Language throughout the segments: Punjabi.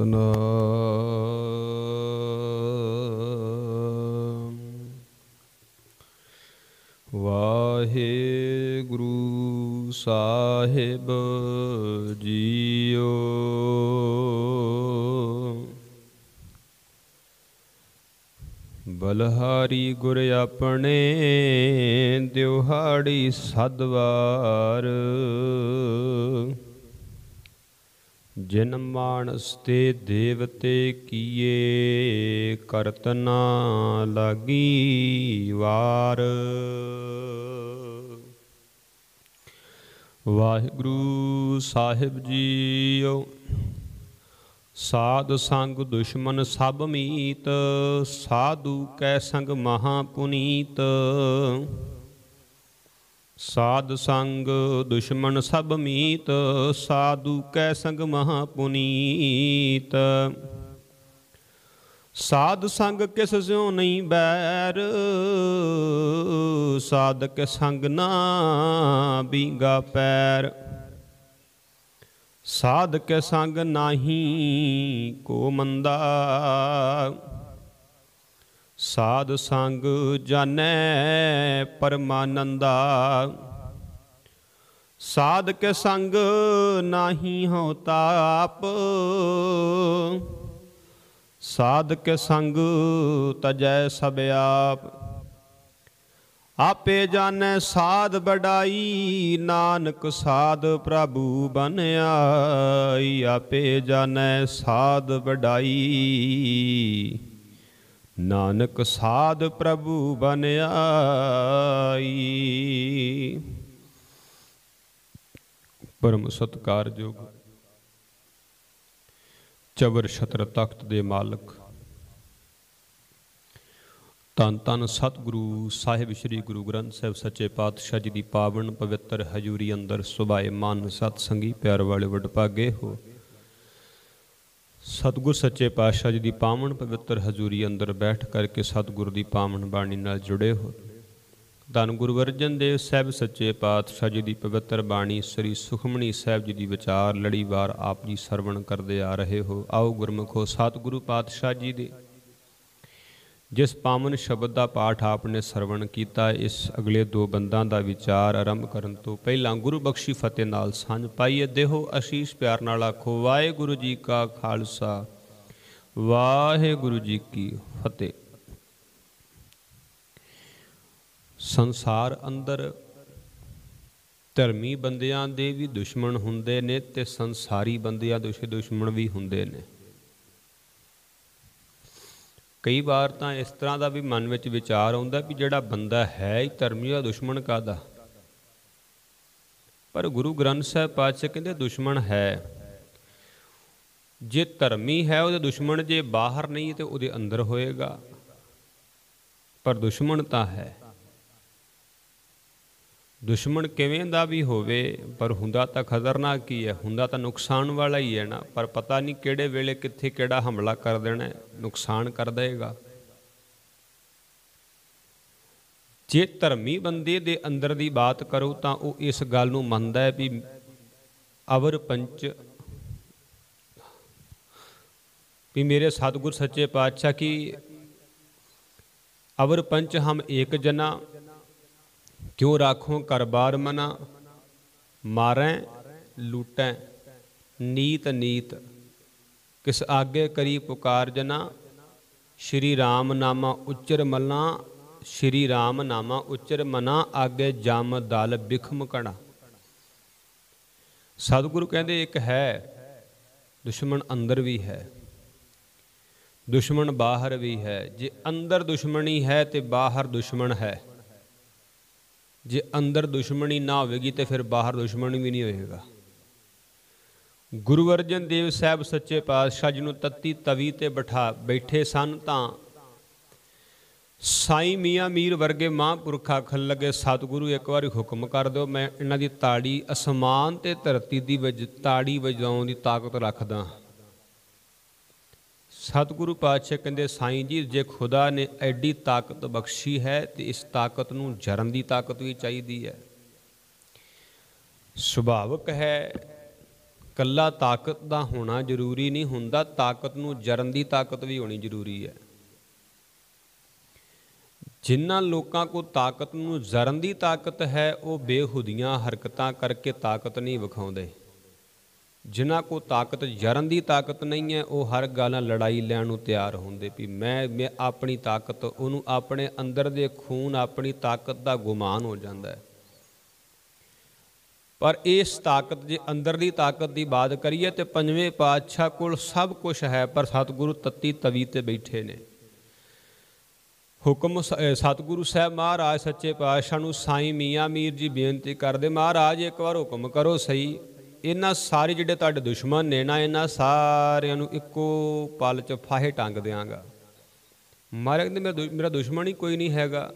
ਸਤਨਾਮ ਵਾਹਿਗੁਰੂ ਸਾਹਿਬ ਜੀਓ ਬਲਹਾਰੀ ਗੁਰ ਆਪਣੇ ਦਿਵਹਾੜੀ ਸਦਵਾਰ। ਜਿਨ ਮਾਨਸ ਤੇ ਦੇਵਤੇ ਕੀਏ, ਕਰਤਨਾ ਲਾਗੀ ਵਾਰ। ਵਾਹਿਗੁਰੂ ਸਾਹਿਬ ਜੀਓ, ਸਾਧ ਸੰਗ ਦੁਸ਼ਮਨ ਸਭ ਮੀਤ, ਸਾਧੂ ਕੈ ਸੰਗ ਮਹਾ ਪੁਨੀਤ। ਸਾਧ ਸੰਗ ਦੁਸ਼ਮਨ ਸਭ ਮੀਤ, ਸਾਧੂ ਕੈ ਸੰਗ ਮਹਾ ਪੁਨੀਤ। ਸਾਧ ਸੰਗ ਕਿਸ ਸਿਉ ਨਹੀਂ ਬੈਰ, ਸਾਧਕ ਸੰਗ ਨਾ ਬੀਗਾ ਪੈਰ। ਸਾਧ ਕੇ ਸੰਗ ਨਾਹੀ ਕੋ ਮੰਦਾ ਸਾਧ ਸੰਗ ਜਾਣੈ ਪਰਮਾਨੰਦਾ। ਸਾਧ ਕੇ ਸੰਗ ਨਾਹੀ ਹੋ ਤਾਪ। ਸਾਧ ਕੇ ਸੰਗ ਤਜੈ ਸਭ ਆਪ। ਆਪੇ ਜਾਣੈ ਸਾਧ ਬੜਾਈ ਨਾਨਕ ਸਾਧ ਪ੍ਰਭੂ ਬਨ ਆਈ। ਆਪੇ ਜਾਣੈ ਸਾਧ ਬੜਾਈ ਨਾਨਕ ਸਾਧ ਪ੍ਰਭੂ ਬਨ ਆਈ। ਪਰਮ ਸਤਕਾਰਯੋਗ ਚਵਰ ਛਤਰ ਤਖਤ ਦੇ ਮਾਲਕ। ਤਨ ਤਨ ਸਤਿਗੁਰੂ ਸਾਹਿਬ ਸ੍ਰੀ ਗੁਰੂ ਗ੍ਰੰਥ ਸਾਹਿਬ ਸੱਚੇ ਪਾਤਸ਼ਾਹ ਜੀ ਦੀ ਪਾਵਨ ਪਵਿੱਤਰ ਹਜੂਰੀ ਅੰਦਰ ਸੁਭਾਏ ਮਨ ਸਤ ਸੰਗੀ ਪਿਆਰ ਵਾਲੇ ਵਡਭਾਗੇ ਹੋ। ਸਤਿਗੁਰ ਸੱਚੇ ਪਾਤਸ਼ਾਹ ਜੀ ਦੀ ਪਾਵਨ ਪਵਿੱਤਰ ਹਜੂਰੀ ਅੰਦਰ ਬੈਠ ਕਰਕੇ ਸਤਿਗੁਰ ਦੀ ਪਾਵਨ ਬਾਣੀ ਨਾਲ ਜੁੜੇ ਹੋ। ਧੰਨ ਗੁਰੂ ਅਰਜਨ ਦੇਵ ਸਾਹਿਬ ਸੱਚੇ ਪਾਤਸ਼ਾਹ ਜੀ ਦੀ ਪਵਿੱਤਰ ਬਾਣੀ ਸ੍ਰੀ ਸੁਖਮਣੀ ਸਾਹਿਬ ਜੀ ਦੀ ਵਿਚਾਰ ਲੜੀਵਾਰ ਆਪ ਜੀ ਸਰਵਣ ਕਰਦੇ ਆ ਰਹੇ ਹੋ। ਆਓ ਗੁਰਮੁਖੋ ਸਤਿਗੁਰੂ ਪਾਤਸ਼ਾਹ ਜੀ ਦੇ ਜਿਸ ਪਾਵਨ ਸ਼ਬਦ ਦਾ ਪਾਠ ਆਪਨੇ ਸਰਵਣ ਕੀਤਾ, ਇਸ ਅਗਲੇ ਦੋ ਬੰਦਾਂ ਦਾ ਵਿਚਾਰ ਆਰੰਭ ਕਰਨ ਤੋਂ ਪਹਿਲਾਂ ਗੁਰੂ ਬਖਸ਼ੀ ਫਤਿਹ ਨਾਲ ਸਾਂਝ ਪਾਈਏ। ਦੇਹੋ ਅਸ਼ੀਸ਼ ਪਿਆਰ ਨਾਲ ਆਖੋ, ਵਾਹਿਗੁਰੂ ਜੀ ਕਾ ਖਾਲਸਾ, ਵਾਹਿਗੁਰੂ ਜੀ ਕੀ ਫਤਿਹ। ਸੰਸਾਰ ਅੰਦਰ ਧਰਮੀ ਬੰਦਿਆਂ ਦੇ ਵੀ ਦੁਸ਼ਮਣ ਹੁੰਦੇ ਨੇ ਤੇ ਸੰਸਾਰੀ ਬੰਦਿਆਂ ਦੇ ਦੁਸ਼ਮਣ ਵੀ ਹੁੰਦੇ ਨੇ। ਕਈ ਵਾਰ ਤਾਂ ਇਸ ਤਰ੍ਹਾਂ ਦਾ ਵੀ ਮਨ ਵਿੱਚ ਵਿਚਾਰ ਆਉਂਦਾ ਵੀ ਜਿਹੜਾ ਬੰਦਾ ਹੈ ਹੀ ਧਰਮੀ ਦਾ ਦੁਸ਼ਮਣ ਕਾਦਾ ਪਰ ਗੁਰੂ ਗ੍ਰੰਥ ਸਾਹਿਬ ਪਾਤਸ਼ਾਹ ਕਹਿੰਦੇ, ਦੁਸ਼ਮਣ ਹੈ। ਜੇ ਧਰਮੀ ਹੈ, ਉਹਦੇ ਦੁਸ਼ਮਣ ਜੇ ਬਾਹਰ ਨਹੀਂ, ਤੇ ਉਹਦੇ ਅੰਦਰ ਹੋਏਗਾ। ਪਰ ਦੁਸ਼ਮਣ ਤਾਂ ਹੈ। ਦੁਸ਼ਮਣ ਕਿਵੇਂ ਦਾ ਵੀ ਹੋਵੇ, ਪਰ ਹੁੰਦਾ ਤਾਂ ਖਤਰਨਾਕ ਹੀ ਹੈ, ਹੁੰਦਾ ਤਾਂ ਨੁਕਸਾਨ ਵਾਲਾ ਹੀ ਹੈ ਨਾ, ਪਰ ਪਤਾ ਨਹੀਂ ਕਿਹੜੇ ਵੇਲੇ ਕਿੱਥੇ ਕਿਹੜਾ ਹਮਲਾ ਕਰ ਦੇਣਾ ਨੁਕਸਾਨ ਕਰ ਦੇਗਾ ਜੇ ਧਰਮੀ ਬੰਦੇ ਦੇ ਅੰਦਰ ਦੀ ਬਾਤ ਕਰੋ ਤਾਂ ਉਹ ਇਸ ਗੱਲ ਨੂੰ ਮੰਨਦਾ ਹੈ ਵੀ ਅਵਰ ਪੰਚ, ਵੀ ਮੇਰੇ ਸਤਿਗੁਰ ਸੱਚੇ ਪਾਤਸ਼ਾਹ ਕੀ ਅਵਰ ਪੰਚ ਹਮ ਏਕ ਜਨਾ ਕਿਉ ਰਾਖੋ ਘਰ ਬਾਰ ਮਨਾ? ਮਾਰੈ, ਲੂਟੈ, ਨੀਤ ਨੀਤ। ਕਿਸ ਆਗੇ ਕਰੀ ਪੁਕਾਰ ਜਨਾ? ਸ਼੍ਰੀ ਰਾਮ ਨਾਮਾ ਉਚਰ ਮਲਾ ਸ਼੍ਰੀ ਰਾਮ ਨਾਮਾ ਉਚਰ ਮਨਾ, ਆਗੇ ਜਮ ਦਲ ਬਿਖਮ ਕਣਾ। ਸਤਿਗੁਰੂ ਕਹਿੰਦੇ, ਇੱਕ ਹੈ, ਦੁਸ਼ਮਣ ਅੰਦਰ ਵੀ ਹੈ, ਦੁਸ਼ਮਣ ਬਾਹਰ ਵੀ ਹੈ। ਜੇ ਅੰਦਰ ਦੁਸ਼ਮਣੀ ਹੈ ਤੇ ਬਾਹਰ ਦੁਸ਼ਮਣ ਹੈ। ਜੇ ਅੰਦਰ ਦੁਸ਼ਮਣੀ ਨਾ ਹੋਵੇਗੀ ਤੇ ਫਿਰ ਬਾਹਰ ਦੁਸ਼ਮਣੀ ਵੀ ਨਹੀਂ ਹੋਏਗਾ। ਗੁਰੂ ਅਰਜਨ ਦੇਵ ਸਾਹਿਬ ਸੱਚੇ ਪਾਤਸ਼ਾਹ ਜੀ ਨੂੰ ਤੱਤੀ ਤਵੀ ਤੇ ਬਿਠਾ ਬੈਠੇ ਸਨ ਤਾਂ ਸਾਈ ਮੀਆਂ ਮੀਰ ਵਰਗੇ ਮਹਾਂਪੁਰਖ ਆਖਣ ਲੱਗੇ, ਸਤਿਗੁਰੂ, ਇੱਕ ਵਾਰੀ ਹੁਕਮ ਕਰ ਦਿਓ, ਮੈਂ ਇਹਨਾਂ ਦੀ ਤਾੜੀ ਅਸਮਾਨ ਤੇ ਧਰਤੀ ਦੀ ਵਜ, ਤਾੜੀ ਵਜਾਉਣ ਦੀ ਤਾਕਤ ਰੱਖਦਾ ਸਤਿਗੁਰੂ ਪਾਤਸ਼ਾਹ ਕਹਿੰਦੇ, ਸਾਈਂ ਜੀ, ਜੇ ਖੁਦਾ ਨੇ ਐਡੀ ਤਾਕਤ ਬਖਸ਼ੀ ਹੈ, ਤੇ ਇਸ ਤਾਕਤ ਨੂੰ ਜਰਨ ਦੀ ਤਾਕਤ ਵੀ ਚਾਹੀਦੀ ਹੈ। ਸੁਭਾਵਕ ਹੈ, ਕੱਲਾ ਤਾਕਤ ਦਾ ਹੋਣਾ ਜ਼ਰੂਰੀ ਨਹੀਂ ਹੁੰਦਾ, ਤਾਕਤ ਨੂੰ ਜਰਨ ਦੀ ਤਾਕਤ ਵੀ ਹੋਣੀ ਜ਼ਰੂਰੀ ਹੈ। ਜਿਨ੍ਹਾਂ ਲੋਕਾਂ ਕੋ ਤਾਕਤ ਨੂੰ ਜ਼ਰਨ ਦੀ ਤਾਕਤ ਹੈ, ਉਹ ਬੇਹੁਦੀਆਂ ਹਰਕਤਾਂ ਕਰਕੇ ਤਾਕਤ ਨਹੀਂ ਵਿਖਾਉਂਦੇ। ਜਿਨ੍ਹਾਂ ਕੋ ਤਾਕਤ, ਜਰਨ ਦੀ ਤਾਕਤ ਨਹੀਂ ਹੈ, ਉਹ ਹਰ ਗੱਲ ਨਾਲ ਲੜਾਈ ਲੈਣ ਨੂੰ ਤਿਆਰ ਹੁੰਦੇ ਵੀ ਮੈਂ ਮੈਂ ਆਪਣੀ ਤਾਕਤ, ਉਹਨੂੰ ਆਪਣੇ ਅੰਦਰ ਦੇ ਖੂਨ, ਆਪਣੀ ਤਾਕਤ ਦਾ ਗੁਮਾਨ ਹੋ ਜਾਂਦਾ ਹੈ। ਪਰ ਇਸ ਤਾਕਤ ਜੇ ਅੰਦਰ ਦੀ ਤਾਕਤ ਦੀ ਬਾਤ ਕਰੀਏ ਤੇ ਪੰਜਵੇਂ ਪਾਤਸ਼ਾਹ ਕੋਲ ਸਭ ਕੁਝ ਹੈ, ਪਰ ਸਤਿਗੁਰੂ ਤੱਤੀ ਤਵੀ ਤੇ ਬੈਠੇ ਨੇ। ਹੁਕਮ ਸਤਿਗੁਰੂ ਸਾਹਿਬ ਮਹਾਰਾਜ, ਸੱਚੇ ਪਾਤਸ਼ਾਹ ਨੂੰ ਸਾਈਂ ਮੀਆਂ ਮੀਰ ਜੀ ਬੇਨਤੀ ਕਰਦੇ, ਮਹਾਰਾਜ, ਇੱਕ ਵਾਰ ਹੁਕਮ ਕਰੋ ਸਹੀ। ਇਹਨਾਂ ਸਾਰੇ ਜਿਹੜੇ ਤੁਹਾਡੇ ਦੁਸ਼ਮਣ ਨੇ ਨਾ, ਇਹਨਾਂ ਸਾਰਿਆਂ ਨੂੰ ਇੱਕੋ ਪਲ 'ਚ ਫਾਹੇ ਟੰਗ ਦਿਆਂਗਾ। ਮਹਾਰਾਜ ਕਹਿੰਦੇ, ਮੇਰਾ ਦੁਸ਼ਮਣ ਹੀ ਕੋਈ ਨਹੀਂ ਹੈਗਾ।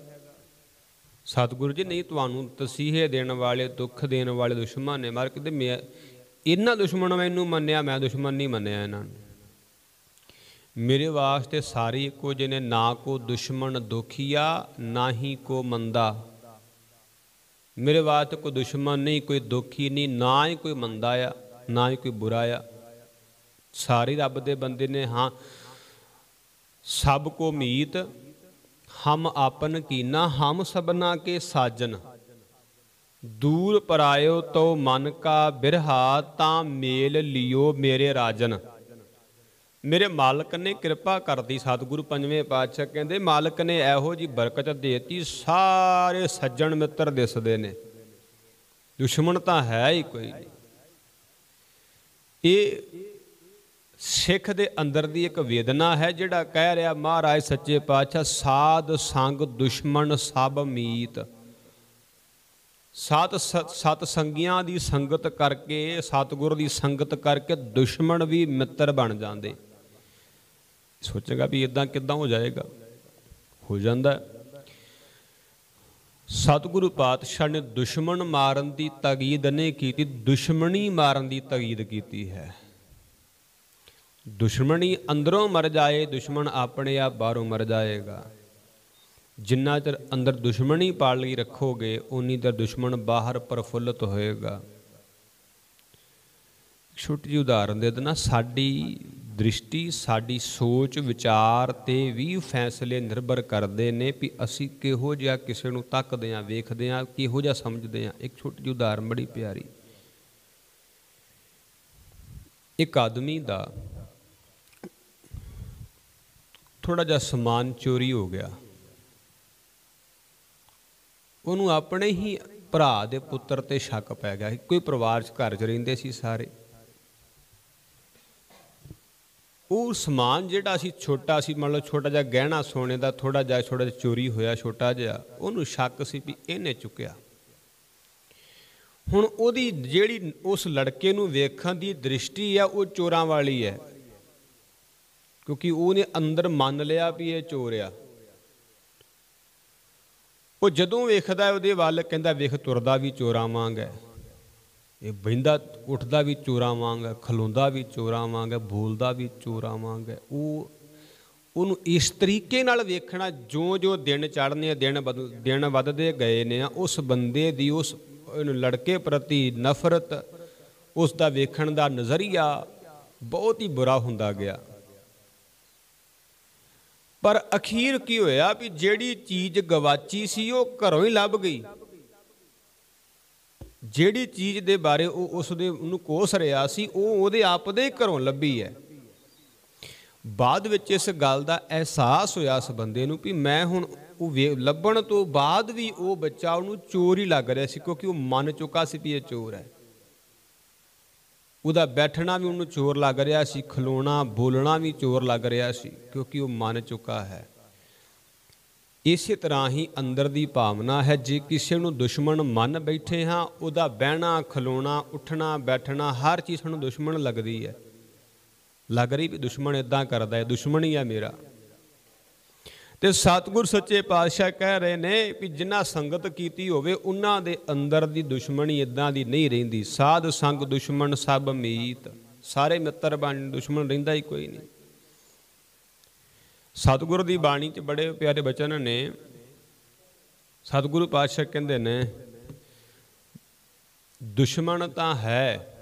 ਸਤਿਗੁਰੂ ਜੀ, ਨਹੀਂ, ਤੁਹਾਨੂੰ ਤਸੀਹੇ ਦੇਣ ਵਾਲੇ, ਦੁੱਖ ਦੇਣ ਵਾਲੇ ਦੁਸ਼ਮਣ ਨੇ। ਮਾਰ ਕਹਿੰਦੇ, ਮੈਂ, ਇਹਨਾਂ ਦੁਸ਼ਮਣ ਮੈਨੂੰ ਮੰਨਿਆ, ਮੈਂ ਦੁਸ਼ਮਣ ਨਹੀਂ ਮੰਨਿਆ ਇਹਨਾਂ ਨੂੰ। ਮੇਰੇ ਵਾਸਤੇ ਸਾਰੇ ਇੱਕੋ ਜਿਹੇ ਨੇ, ਨਾ ਕੋ ਦੁਸ਼ਮਣ ਦੁਖੀਆ ਨਾ ਹੀ ਕੋ ਮੰਦਾ। ਮੇਰੇ ਵਾਸਤੇ ਕੋਈ ਦੁਸ਼ਮਣ ਨਹੀਂ, ਕੋਈ ਦੁਖੀ ਨਹੀਂ, ਨਾ ਹੀ ਕੋਈ ਮੰਦਾ ਆ, ਨਾ ਹੀ ਕੋਈ ਬੁਰਾ ਆ। ਸਾਰੇ ਰੱਬ ਦੇ ਬੰਦੇ ਨੇ, ਹਾਂ, ਸਭ ਕੋ ਮੀਤ, ਹਮ ਆਪਨ ਕੀਨਾ, ਹਮ ਸਬਨਾ ਕੇ ਸਾਜਨ। ਦੂਰ ਪਰਾਇਓ ਤੋ ਮਨ ਕਾ ਬਿਰਹਾ, ਤਾਂ ਮੇਲ ਲਿਓ ਮੇਰੇ ਰਾਜਨ। ਮੇਰੇ ਮਾਲਕ ਨੇ ਕਿਰਪਾ ਕਰਦੀ ਸਤਿਗੁਰੂ ਪੰਜਵੇਂ ਪਾਤਸ਼ਾਹ ਕਹਿੰਦੇ, ਮਾਲਕ ਨੇ ਇਹੋ ਜੀ ਬਰਕਤ ਦੇਤੀ, ਸਾਰੇ ਸੱਜਣ ਮਿੱਤਰ ਦਿਸਦੇ ਨੇ। ਦੁਸ਼ਮਣ ਤਾਂ ਹੈ ਹੀ ਕੋਈ ਨਹੀਂ। ਇਹ ਸਿੱਖ ਦੇ ਅੰਦਰ ਦੀ ਇੱਕ ਵੇਦਨਾ ਹੈ ਜਿਹੜਾ ਕਹਿ ਰਿਹਾ, ਮਹਾਰਾਜ ਸੱਚੇ ਪਾਤਸ਼ਾਹ, ਸਾਧ ਸੰਗ ਦੁਸ਼ਮਣ ਸਭ ਮੀਤ। ਸਤ ਸਤ ਸੰਗੀਆਂ ਦੀ ਸੰਗਤ ਕਰਕੇ, ਸਤਗੁਰ ਦੀ ਸੰਗਤ ਕਰਕੇ ਦੁਸ਼ਮਣ ਵੀ ਮਿੱਤਰ ਬਣ ਜਾਂਦੇ। ਸੋਚੇਗਾ ਵੀ ਇਦਾਂ ਕਿੱਦਾਂ ਹੋ ਜਾਏਗਾ। ਹੋ ਜਾਂਦਾ ਸਤਿਗੁਰੂ ਪਾਤਸ਼ਾਹ ਨੇ ਦੁਸ਼ਮਣ ਮਾਰਨ ਦੀ ਤਗੀਦ ਨੇ ਕੀਤੀ, ਦੁਸ਼ਮਣੀ ਮਾਰਨ ਦੀ ਤਗੀਦ ਕੀਤੀ ਹੈ। ਦੁਸ਼ਮਣੀ ਅੰਦਰੋਂ ਮਰ ਜਾਏ, ਦੁਸ਼ਮਣ ਆਪਣੇ ਆਪ ਬਾਹਰੋਂ ਮਰ ਜਾਏਗਾ। ਜਿੰਨਾ ਚਿਰ ਅੰਦਰ ਦੁਸ਼ਮਣੀ ਪਾਲ ਲਈ ਰੱਖੋਗੇ ਉਨੀ ਦਰ ਦੁਸ਼ਮਣ ਬਾਹਰ ਪਰਫੁੱਲਤ ਹੋਏਗਾ। ਛੋਟੀ ਜਿਹੀ ਉਦਾਹਰਨ ਦੇ ਦੇਣਾ ਸਾਡੀ ਦ੍ਰਿਸ਼ਟੀ ਸਾਡੀ ਸੋਚ, ਵਿਚਾਰ ਤੇ ਵੀ ਫੈਸਲੇ ਨਿਰਭਰ ਕਰਦੇ ਨੇ ਵੀ ਅਸੀਂ ਕਿਹੋ ਜਿਹਾ ਕਿਸੇ ਨੂੰ ਤੱਕਦੇ ਆਂ ਵੇਖਦੇ ਆਂ ਕਿਹੋ ਜਿਹਾ ਸਮਝਦੇ ਆਂ ਇੱਕ ਛੋਟੀ ਜਿਹੀ ਉਦਾਹਰਨ ਬੜੀ ਪਿਆਰੀ। ਇੱਕ ਆਦਮੀ ਦਾ ਥੋੜਾ ਜਿਹਾ ਸਮਾਨ ਚੋਰੀ ਹੋ ਗਿਆ। ਉਹਨੂੰ ਆਪਣੇ ਹੀ ਭਰਾ ਦੇ ਪੁੱਤਰ ਤੇ ਸ਼ੱਕ ਪੈ ਗਿਆ। ਕੋਈ ਪਰਿਵਾਰ 'ਚ ਘਰ 'ਚ ਰਹਿੰਦੇ ਸੀ ਸਾਰੇ। ਉਹ ਸਮਾਨ ਜਿਹੜਾ ਸੀ ਛੋਟਾ ਸੀ, ਮੰਨ ਲਓ ਛੋਟਾ ਜਿਹਾ ਗਹਿਣਾ ਸੋਨੇ ਦਾ ਥੋੜਾ ਜਿਹਾ ਛੋਟਾ ਜਿਹਾ ਚੋਰੀ ਹੋਇਆ, ਛੋਟਾ ਜਿਹਾ, ਉਹਨੂੰ ਸ਼ੱਕ ਸੀ ਵੀ ਇਹਨੇ ਚੁੱਕਿਆ। ਹੁਣ ਉਹਦੀ ਜਿਹੜੀ ਉਸ ਲੜਕੇ ਨੂੰ ਵੇਖਣ ਦੀ ਦ੍ਰਿਸ਼ਟੀ ਆ, ਉਹ ਚੋਰਾਂ ਵਾਲੀ ਹੈ। ਕਿਉਂਕਿ ਉਹਨੇ ਅੰਦਰ ਮੰਨ ਲਿਆ ਵੀ ਇਹ ਚੋਰ ਆ। ਉਹ ਜਦੋਂ ਵੇਖਦਾ ਉਹਦੇ ਵੱਲ ਕਹਿੰਦਾ, ਵੇਖ ਤੁਰਦਾ ਵੀ ਚੋਰਾਂ ਵਾਂਗ ਹੈ। ਇਹ ਬੈਂਦਾ ਉੱਠਦਾ ਵੀ ਚੋਰਾਂ ਵਾਂਗ ਹੈ, ਖਲੋਂਦਾ ਵੀ ਚੋਰਾਂ ਵਾਂਗ ਹੈ, ਬੋਲਦਾ ਵੀ ਚੋਰਾਂ ਵਾਂਗ ਹੈ। ਉਹ, ਉਹਨੂੰ ਇਸ ਤਰੀਕੇ ਨਾਲ ਵੇਖਣਾ ਜੋ ਜੋ ਦਿਨ ਚੜ੍ਹਨੇ ਆ, ਦਿਨ ਦਿਨ ਵੱਧਦੇ ਗਏ ਨੇ ਆ, ਉਸ ਬੰਦੇ ਦੀ, ਉਸ ਲੜਕੇ ਪ੍ਰਤੀ ਨਫ਼ਰਤ, ਉਸ ਦਾ ਵੇਖਣ ਦਾ ਨਜ਼ਰੀਆ ਬਹੁਤ ਹੀ ਬੁਰਾ ਹੁੰਦਾ ਗਿਆ। ਪਰ ਅਖੀਰ ਕੀ ਹੋਇਆ ਵੀ ਜਿਹੜੀ ਚੀਜ਼ ਗਵਾਚੀ ਸੀ, ਉਹ ਘਰੋਂ ਹੀ ਲੱਭ ਗਈ। ਜਿਹੜੀ ਚੀਜ਼ ਦੇ ਬਾਰੇ ਉਹ ਉਸ ਦੇ ਉਹਨੂੰ ਕੋਸ ਰਿਹਾ ਸੀ, ਉਹ ਉਹਦੇ ਆਪ ਦੇ ਘਰੋਂ ਲੱਭੀ ਹੈ। ਬਾਅਦ ਵਿੱਚ ਇਸ ਗੱਲ ਦਾ ਅਹਿਸਾਸ ਹੋਇਆ ਉਸ ਬੰਦੇ ਨੂੰ ਵੀ ਮੈਂ ਹੁਣ ਉਹ ਲੱਭਣ ਤੋਂ ਬਾਅਦ ਵੀ ਉਹ ਬੱਚਾ ਉਹਨੂੰ ਚੋਰ ਹੀ ਲੱਗ ਰਿਹਾ ਸੀ, ਕਿਉਂਕਿ ਉਹ ਮੰਨ ਚੁੱਕਾ ਸੀ ਵੀ ਇਹ ਚੋਰ ਹੈ। ਉਹਦਾ ਬੈਠਣਾ ਵੀ ਉਹਨੂੰ ਚੋਰ ਲੱਗ ਰਿਹਾ ਸੀ, ਖਲੋਣਾ, ਬੋਲਣਾ ਵੀ ਚੋਰ ਲੱਗ ਰਿਹਾ ਸੀ, ਕਿਉਂਕਿ ਉਹ ਮੰਨ ਚੁੱਕਾ ਹੈ। ਇਸੇ ਤਰ੍ਹਾਂ ਹੀ ਅੰਦਰ ਦੀ ਭਾਵਨਾ ਹੈ, ਜੇ ਕਿਸੇ ਨੂੰ ਦੁਸ਼ਮਣ ਮੰਨ ਬੈਠੇ ਹਾਂ, ਉਹਦਾ ਬਹਿਣਾ, ਖਲੋਣਾ, ਉੱਠਣਾ, ਬੈਠਣਾ, ਹਰ ਚੀਜ਼ ਸਾਨੂੰ ਦੁਸ਼ਮਣ ਲੱਗਦੀ ਹੈ। ਲੱਗ ਰਹੀ ਵੀ ਦੁਸ਼ਮਣ ਇਦਾਂ ਕਰਦਾ ਹੈ, ਦੁਸ਼ਮਣ ਹੀ ਹੈ ਮੇਰਾ। ਤੇ ਸਤਗੁਰ ਸੱਚੇ ਪਾਤਸ਼ਾਹ ਕਹਿ ਰਹੇ ਨੇ ਵੀ ਜਿਨ੍ਹਾਂ ਸੰਗਤ ਕੀਤੀ ਹੋਵੇ, ਉਹਨਾਂ ਦੇ ਅੰਦਰ ਦੀ ਦੁਸ਼ਮਣੀ ਇਦਾਂ ਦੀ ਨਹੀਂ ਰਹਿੰਦੀ। ਸਾਧ ਸੰਗ ਦੁਸ਼ਮਣ ਸਭ ਮੀਤ। ਸਾਰੇ ਮਿੱਤਰ ਬਣ, ਦੁਸ਼ਮਣ ਰਹਿੰਦਾ ਹੀ ਕੋਈ ਨਹੀਂ। ਸਤਿਗੁਰੂ ਦੀ ਬਾਣੀ 'ਚ ਬੜੇ ਪਿਆਰੇ ਬਚਨ ਨੇ। ਸਤਿਗੁਰੂ ਪਾਤਸ਼ਾਹ ਕਹਿੰਦੇ ਨੇ, ਦੁਸ਼ਮਣ ਤਾਂ ਹੈ,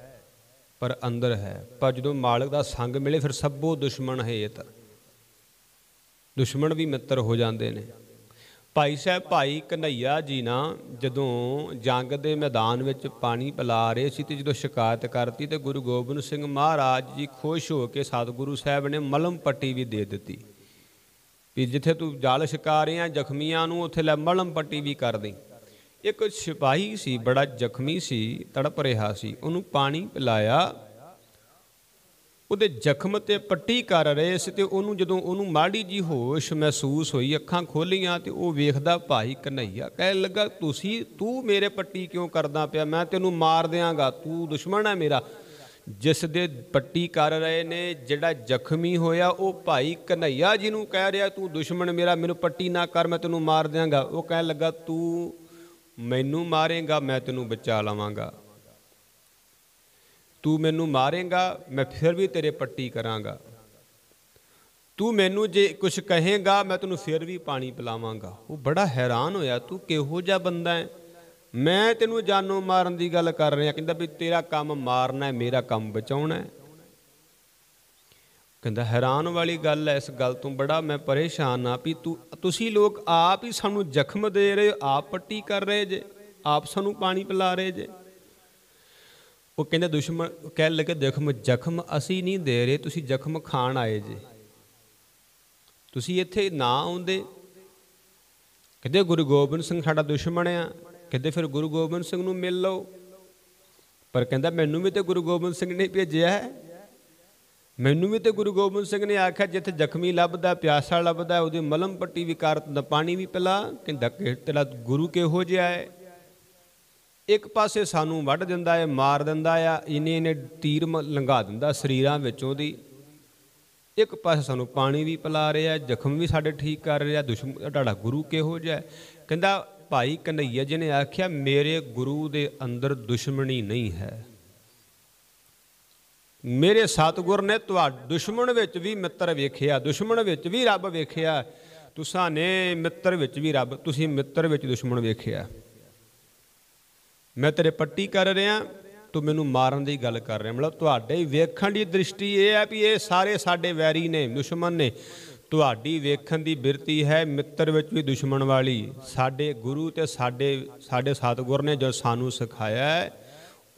ਪਰ ਅੰਦਰ ਹੈ। ਪਰ ਜਦੋਂ ਮਾਲਕ ਦਾ ਸੰਗ ਮਿਲੇ, ਫਿਰ ਸਭੋ ਦੁਸ਼ਮਣ ਹੇਤ ਦੁਸ਼ਮਣ ਵੀ ਮਿੱਤਰ ਹੋ ਜਾਂਦੇ ਨੇ। ਭਾਈ ਸਾਹਿਬ, ਭਾਈ ਕਨਈਆ ਜੀ ਨਾ, ਜਦੋਂ ਜੰਗ ਦੇ ਮੈਦਾਨ ਵਿੱਚ ਪਾਣੀ ਪਿਲਾ ਰਹੇ ਸੀ ਤੇ ਜਦੋਂ ਸ਼ਿਕਾਇਤ ਕਰਤੀ ਤੇ ਗੁਰੂ ਗੋਬਿੰਦ ਸਿੰਘ ਮਹਾਰਾਜ ਜੀ ਖੁਸ਼ ਹੋ ਕੇ ਸਤਿਗੁਰੂ ਸਾਹਿਬ ਨੇ ਮਲਮ ਪੱਟੀ ਵੀ ਦੇ ਦਿੱਤੀ। ਵੀ ਜਿੱਥੇ ਤੂੰ ਜਾਲ ਛਕਾ ਰਿਹਾ ਜ਼ਖਮੀਆਂ ਨੂੰ ਉੱਥੇ ਲੈ ਮਲਮ ਪੱਟੀ ਵੀ ਕਰ ਦੇ ਇੱਕ ਸਿਪਾਹੀ ਸੀ, ਬੜਾ ਜ਼ਖਮੀ ਸੀ, ਤੜਪ ਰਿਹਾ ਸੀ। ਉਹਨੂੰ ਪਾਣੀ ਪਿਲਾਇਆ। ਉਹਦੇ ਜ਼ਖਮ ਤੇ ਪੱਟੀ ਕਰ ਰਹੇ ਸੀ ਤੇ ਉਹਨੂੰ ਜਦੋਂ ਉਹਨੂੰ ਮਾੜੀ ਜੀ ਹੋਸ਼ ਮਹਿਸੂਸ ਹੋਈ, ਅੱਖਾਂ ਖੋਲੀਆਂ ਤੇ ਉਹ ਵੇਖਦਾ, ਭਾਈ ਕਨਈਆ ਕਹਿ ਲੱਗਾ, ਤੁਸੀਂ, ਤੂੰ ਮੇਰੇ ਪੱਟੀ ਕਿਉਂ ਕਰਦਾ ਪਿਆ? ਮੈਂ ਤੈਨੂੰ ਮਾਰ ਦਿਆਂਗਾ, ਤੂੰ ਦੁਸ਼ਮਣ ਹੈ ਮੇਰਾ। ਜਿਸ ਦੇ ਪੱਟੀ ਕਰ ਰਹੇ ਨੇ, ਜਿਹੜਾ ਜ਼ਖਮੀ ਹੋਇਆ, ਉਹ ਭਾਈ ਕਨਈਆ ਜੀ ਨੂੰ ਕਹਿ ਰਿਹਾ, ਤੂੰ ਦੁਸ਼ਮਣ ਮੇਰਾ, ਮੈਨੂੰ ਪੱਟੀ ਨਾ ਕਰ, ਮੈਂ ਤੈਨੂੰ ਮਾਰ ਦਿਆਂਗਾ। ਉਹ ਕਹਿਣ ਲੱਗਾ, ਤੂੰ ਮੈਨੂੰ ਮਾਰੇਗਾ, ਮੈਂ ਤੈਨੂੰ ਬਚਾ ਲਵਾਂਗਾ। ਤੂੰ ਮੈਨੂੰ ਮਾਰੇਗਾ, ਮੈਂ ਫਿਰ ਵੀ ਤੇਰੇ ਪੱਟੀ ਕਰਾਂਗਾ। ਤੂੰ ਮੈਨੂੰ ਜੇ ਕੁਝ ਕਹੇਗਾ, ਮੈਂ ਤੈਨੂੰ ਫਿਰ ਵੀ ਪਾਣੀ ਪਿਲਾਵਾਂਗਾ। ਉਹ ਬੜਾ ਹੈਰਾਨ ਹੋਇਆ, ਤੂੰ ਕਿਹੋ ਜਿਹਾ ਬੰਦਾ ਹੈ? ਮੈਂ ਤੈਨੂੰ ਜਾਨੋਂ ਮਾਰਨ ਦੀ ਗੱਲ ਕਰ ਰਿਹਾ, ਕਹਿੰਦਾ ਵੀ ਤੇਰਾ ਕੰਮ ਮਾਰਨਾ ਹੈ, ਮੇਰਾ ਕੰਮ ਬਚਾਉਣਾ ਹੈ। ਕਹਿੰਦਾ, ਹੈਰਾਨ ਵਾਲੀ ਗੱਲ ਹੈ, ਇਸ ਗੱਲ ਤੋਂ ਬੜਾ ਮੈਂ ਪਰੇਸ਼ਾਨ ਆ ਵੀ ਤੂੰ, ਤੁਸੀਂ ਲੋਕ ਆਪ ਹੀ ਸਾਨੂੰ ਜ਼ਖਮ ਦੇ ਰਹੇ ਆਪ ਪੱਟੀ ਕਰ ਰਹੇ ਜੇ, ਆਪ ਸਾਨੂੰ ਪਾਣੀ ਪਿਲਾ ਰਹੇ ਜੇ। ਉਹ ਕਹਿੰਦਾ, ਦੁਸ਼ਮਣ ਕਹਿ ਲੱਗੇ, ਜ਼ਖਮ ਜ਼ਖਮ ਅਸੀਂ ਨਹੀਂ ਦੇ ਰਹੇ, ਤੁਸੀਂ ਜ਼ਖਮ ਖਾਣ ਆਏ ਜੇ। ਤੁਸੀਂ ਇੱਥੇ ਨਾ ਆਉਂਦੇ। ਕਹਿੰਦੇ, ਗੁਰੂ ਗੋਬਿੰਦ ਸਿੰਘ ਸਾਡਾ ਦੁਸ਼ਮਣ ਆ। ਕਹਿੰਦੇ ਫਿਰ ਗੁਰੂ ਗੋਬਿੰਦ ਸਿੰਘ ਨੂੰ ਮਿਲ ਲਓ। ਪਰ ਕਹਿੰਦਾ ਮੈਨੂੰ ਵੀ ਤੇ ਗੁਰੂ ਗੋਬਿੰਦ ਸਿੰਘ ਨੇ ਭੇਜਿਆ ਹੈ। ਮੈਨੂੰ ਵੀ ਤੇ ਗੁਰੂ ਗੋਬਿੰਦ ਸਿੰਘ ਨੇ ਆਖਿਆ, ਜਿੱਥੇ ਜ਼ਖਮੀ ਲੱਭਦਾ, ਪਿਆਸਾ ਲੱਭਦਾ, ਉਹਦੀ ਮਲਮ ਪੱਟੀ ਵੀ ਕਰ ਦਿੰਦਾ ਪਾਣੀ ਵੀ ਪਿਲਾ, ਕਹਿੰਦਾ ਕਿ ਤੇਰਾ ਗੁਰੂ ਕਿਹੋ ਜਿਹਾ ਹੈ? ਇੱਕ ਪਾਸੇ ਸਾਨੂੰ ਵੱਢ ਦਿੰਦਾ ਹੈ, ਮਾਰ ਦਿੰਦਾ ਆ, ਇਨੇ ਇਨੇ ਤੀਰ ਲੰਘਾ ਦਿੰਦਾ ਸਰੀਰਾਂ ਵਿੱਚੋਂ ਦੀ ਇੱਕ ਪਾਸੇ ਸਾਨੂੰ ਪਾਣੀ ਵੀ ਪਿਲਾ ਰਿਹਾ ਜ਼ਖਮ ਵੀ ਸਾਡੇ ਠੀਕ ਕਰ ਰਿਹਾ ਦੁਸ਼ਮਣ, ਤੁਹਾਡਾ ਗੁਰੂ ਕਿਹੋ ਜਿਹਾ ਕਹਿੰਦਾ ਭਾਈ ਕਨਈਆ ਜੀ ਨੇ ਆਖਿਆ, ਮੇਰੇ ਗੁਰੂ ਦੇ ਅੰਦਰ ਦੁਸ਼ਮਣੀ ਨਹੀਂ ਹੈ। ਮੇਰੇ ਸਤਗੁਰ ਨੇ ਤੁਹਾਡੇ ਦੁਸ਼ਮਣ ਵਿੱਚ ਵੀ ਮਿੱਤਰ ਵੇਖਿਆ, ਦੁਸ਼ਮਣ ਵਿੱਚ ਵੀ ਰੱਬ ਵੇਖਿਆ। ਤੁਸਾਂ ਨੇ ਮਿੱਤਰ ਵਿੱਚ ਵੀ ਰੱਬ, ਤੁਸੀਂ ਮਿੱਤਰ ਵਿੱਚ ਦੁਸ਼ਮਣ ਵੇਖਿਆ। ਮੈਂ ਤੇਰੇ ਪੱਟੀ ਕਰ ਰਿਹਾ, ਤੂੰ ਮੈਨੂੰ ਮਾਰਨ ਦੀ ਗੱਲ ਕਰ ਰਿਹਾ। ਮਤਲਬ ਤੁਹਾਡੇ ਵੇਖਣ ਦੀ ਦ੍ਰਿਸ਼ਟੀ ਇਹ ਹੈ ਵੀ ਇਹ ਸਾਰੇ ਸਾਡੇ ਵੈਰੀ ਨੇ, ਦੁਸ਼ਮਣ ਨੇ। ਤੁਹਾਡੀ ਵੇਖਣ ਦੀ ਬਿਰਤੀ ਹੈ ਮਿੱਤਰ ਵਿੱਚ ਵੀ ਦੁਸ਼ਮਣ ਵਾਲੀ। ਸਾਡੇ ਗੁਰੂ ਤੇ ਸਾਡੇ ਸਾਡੇ ਸਤਗੁਰ ਨੇ ਜੋ ਸਾਨੂੰ ਸਿਖਾਇਆ ਹੈ,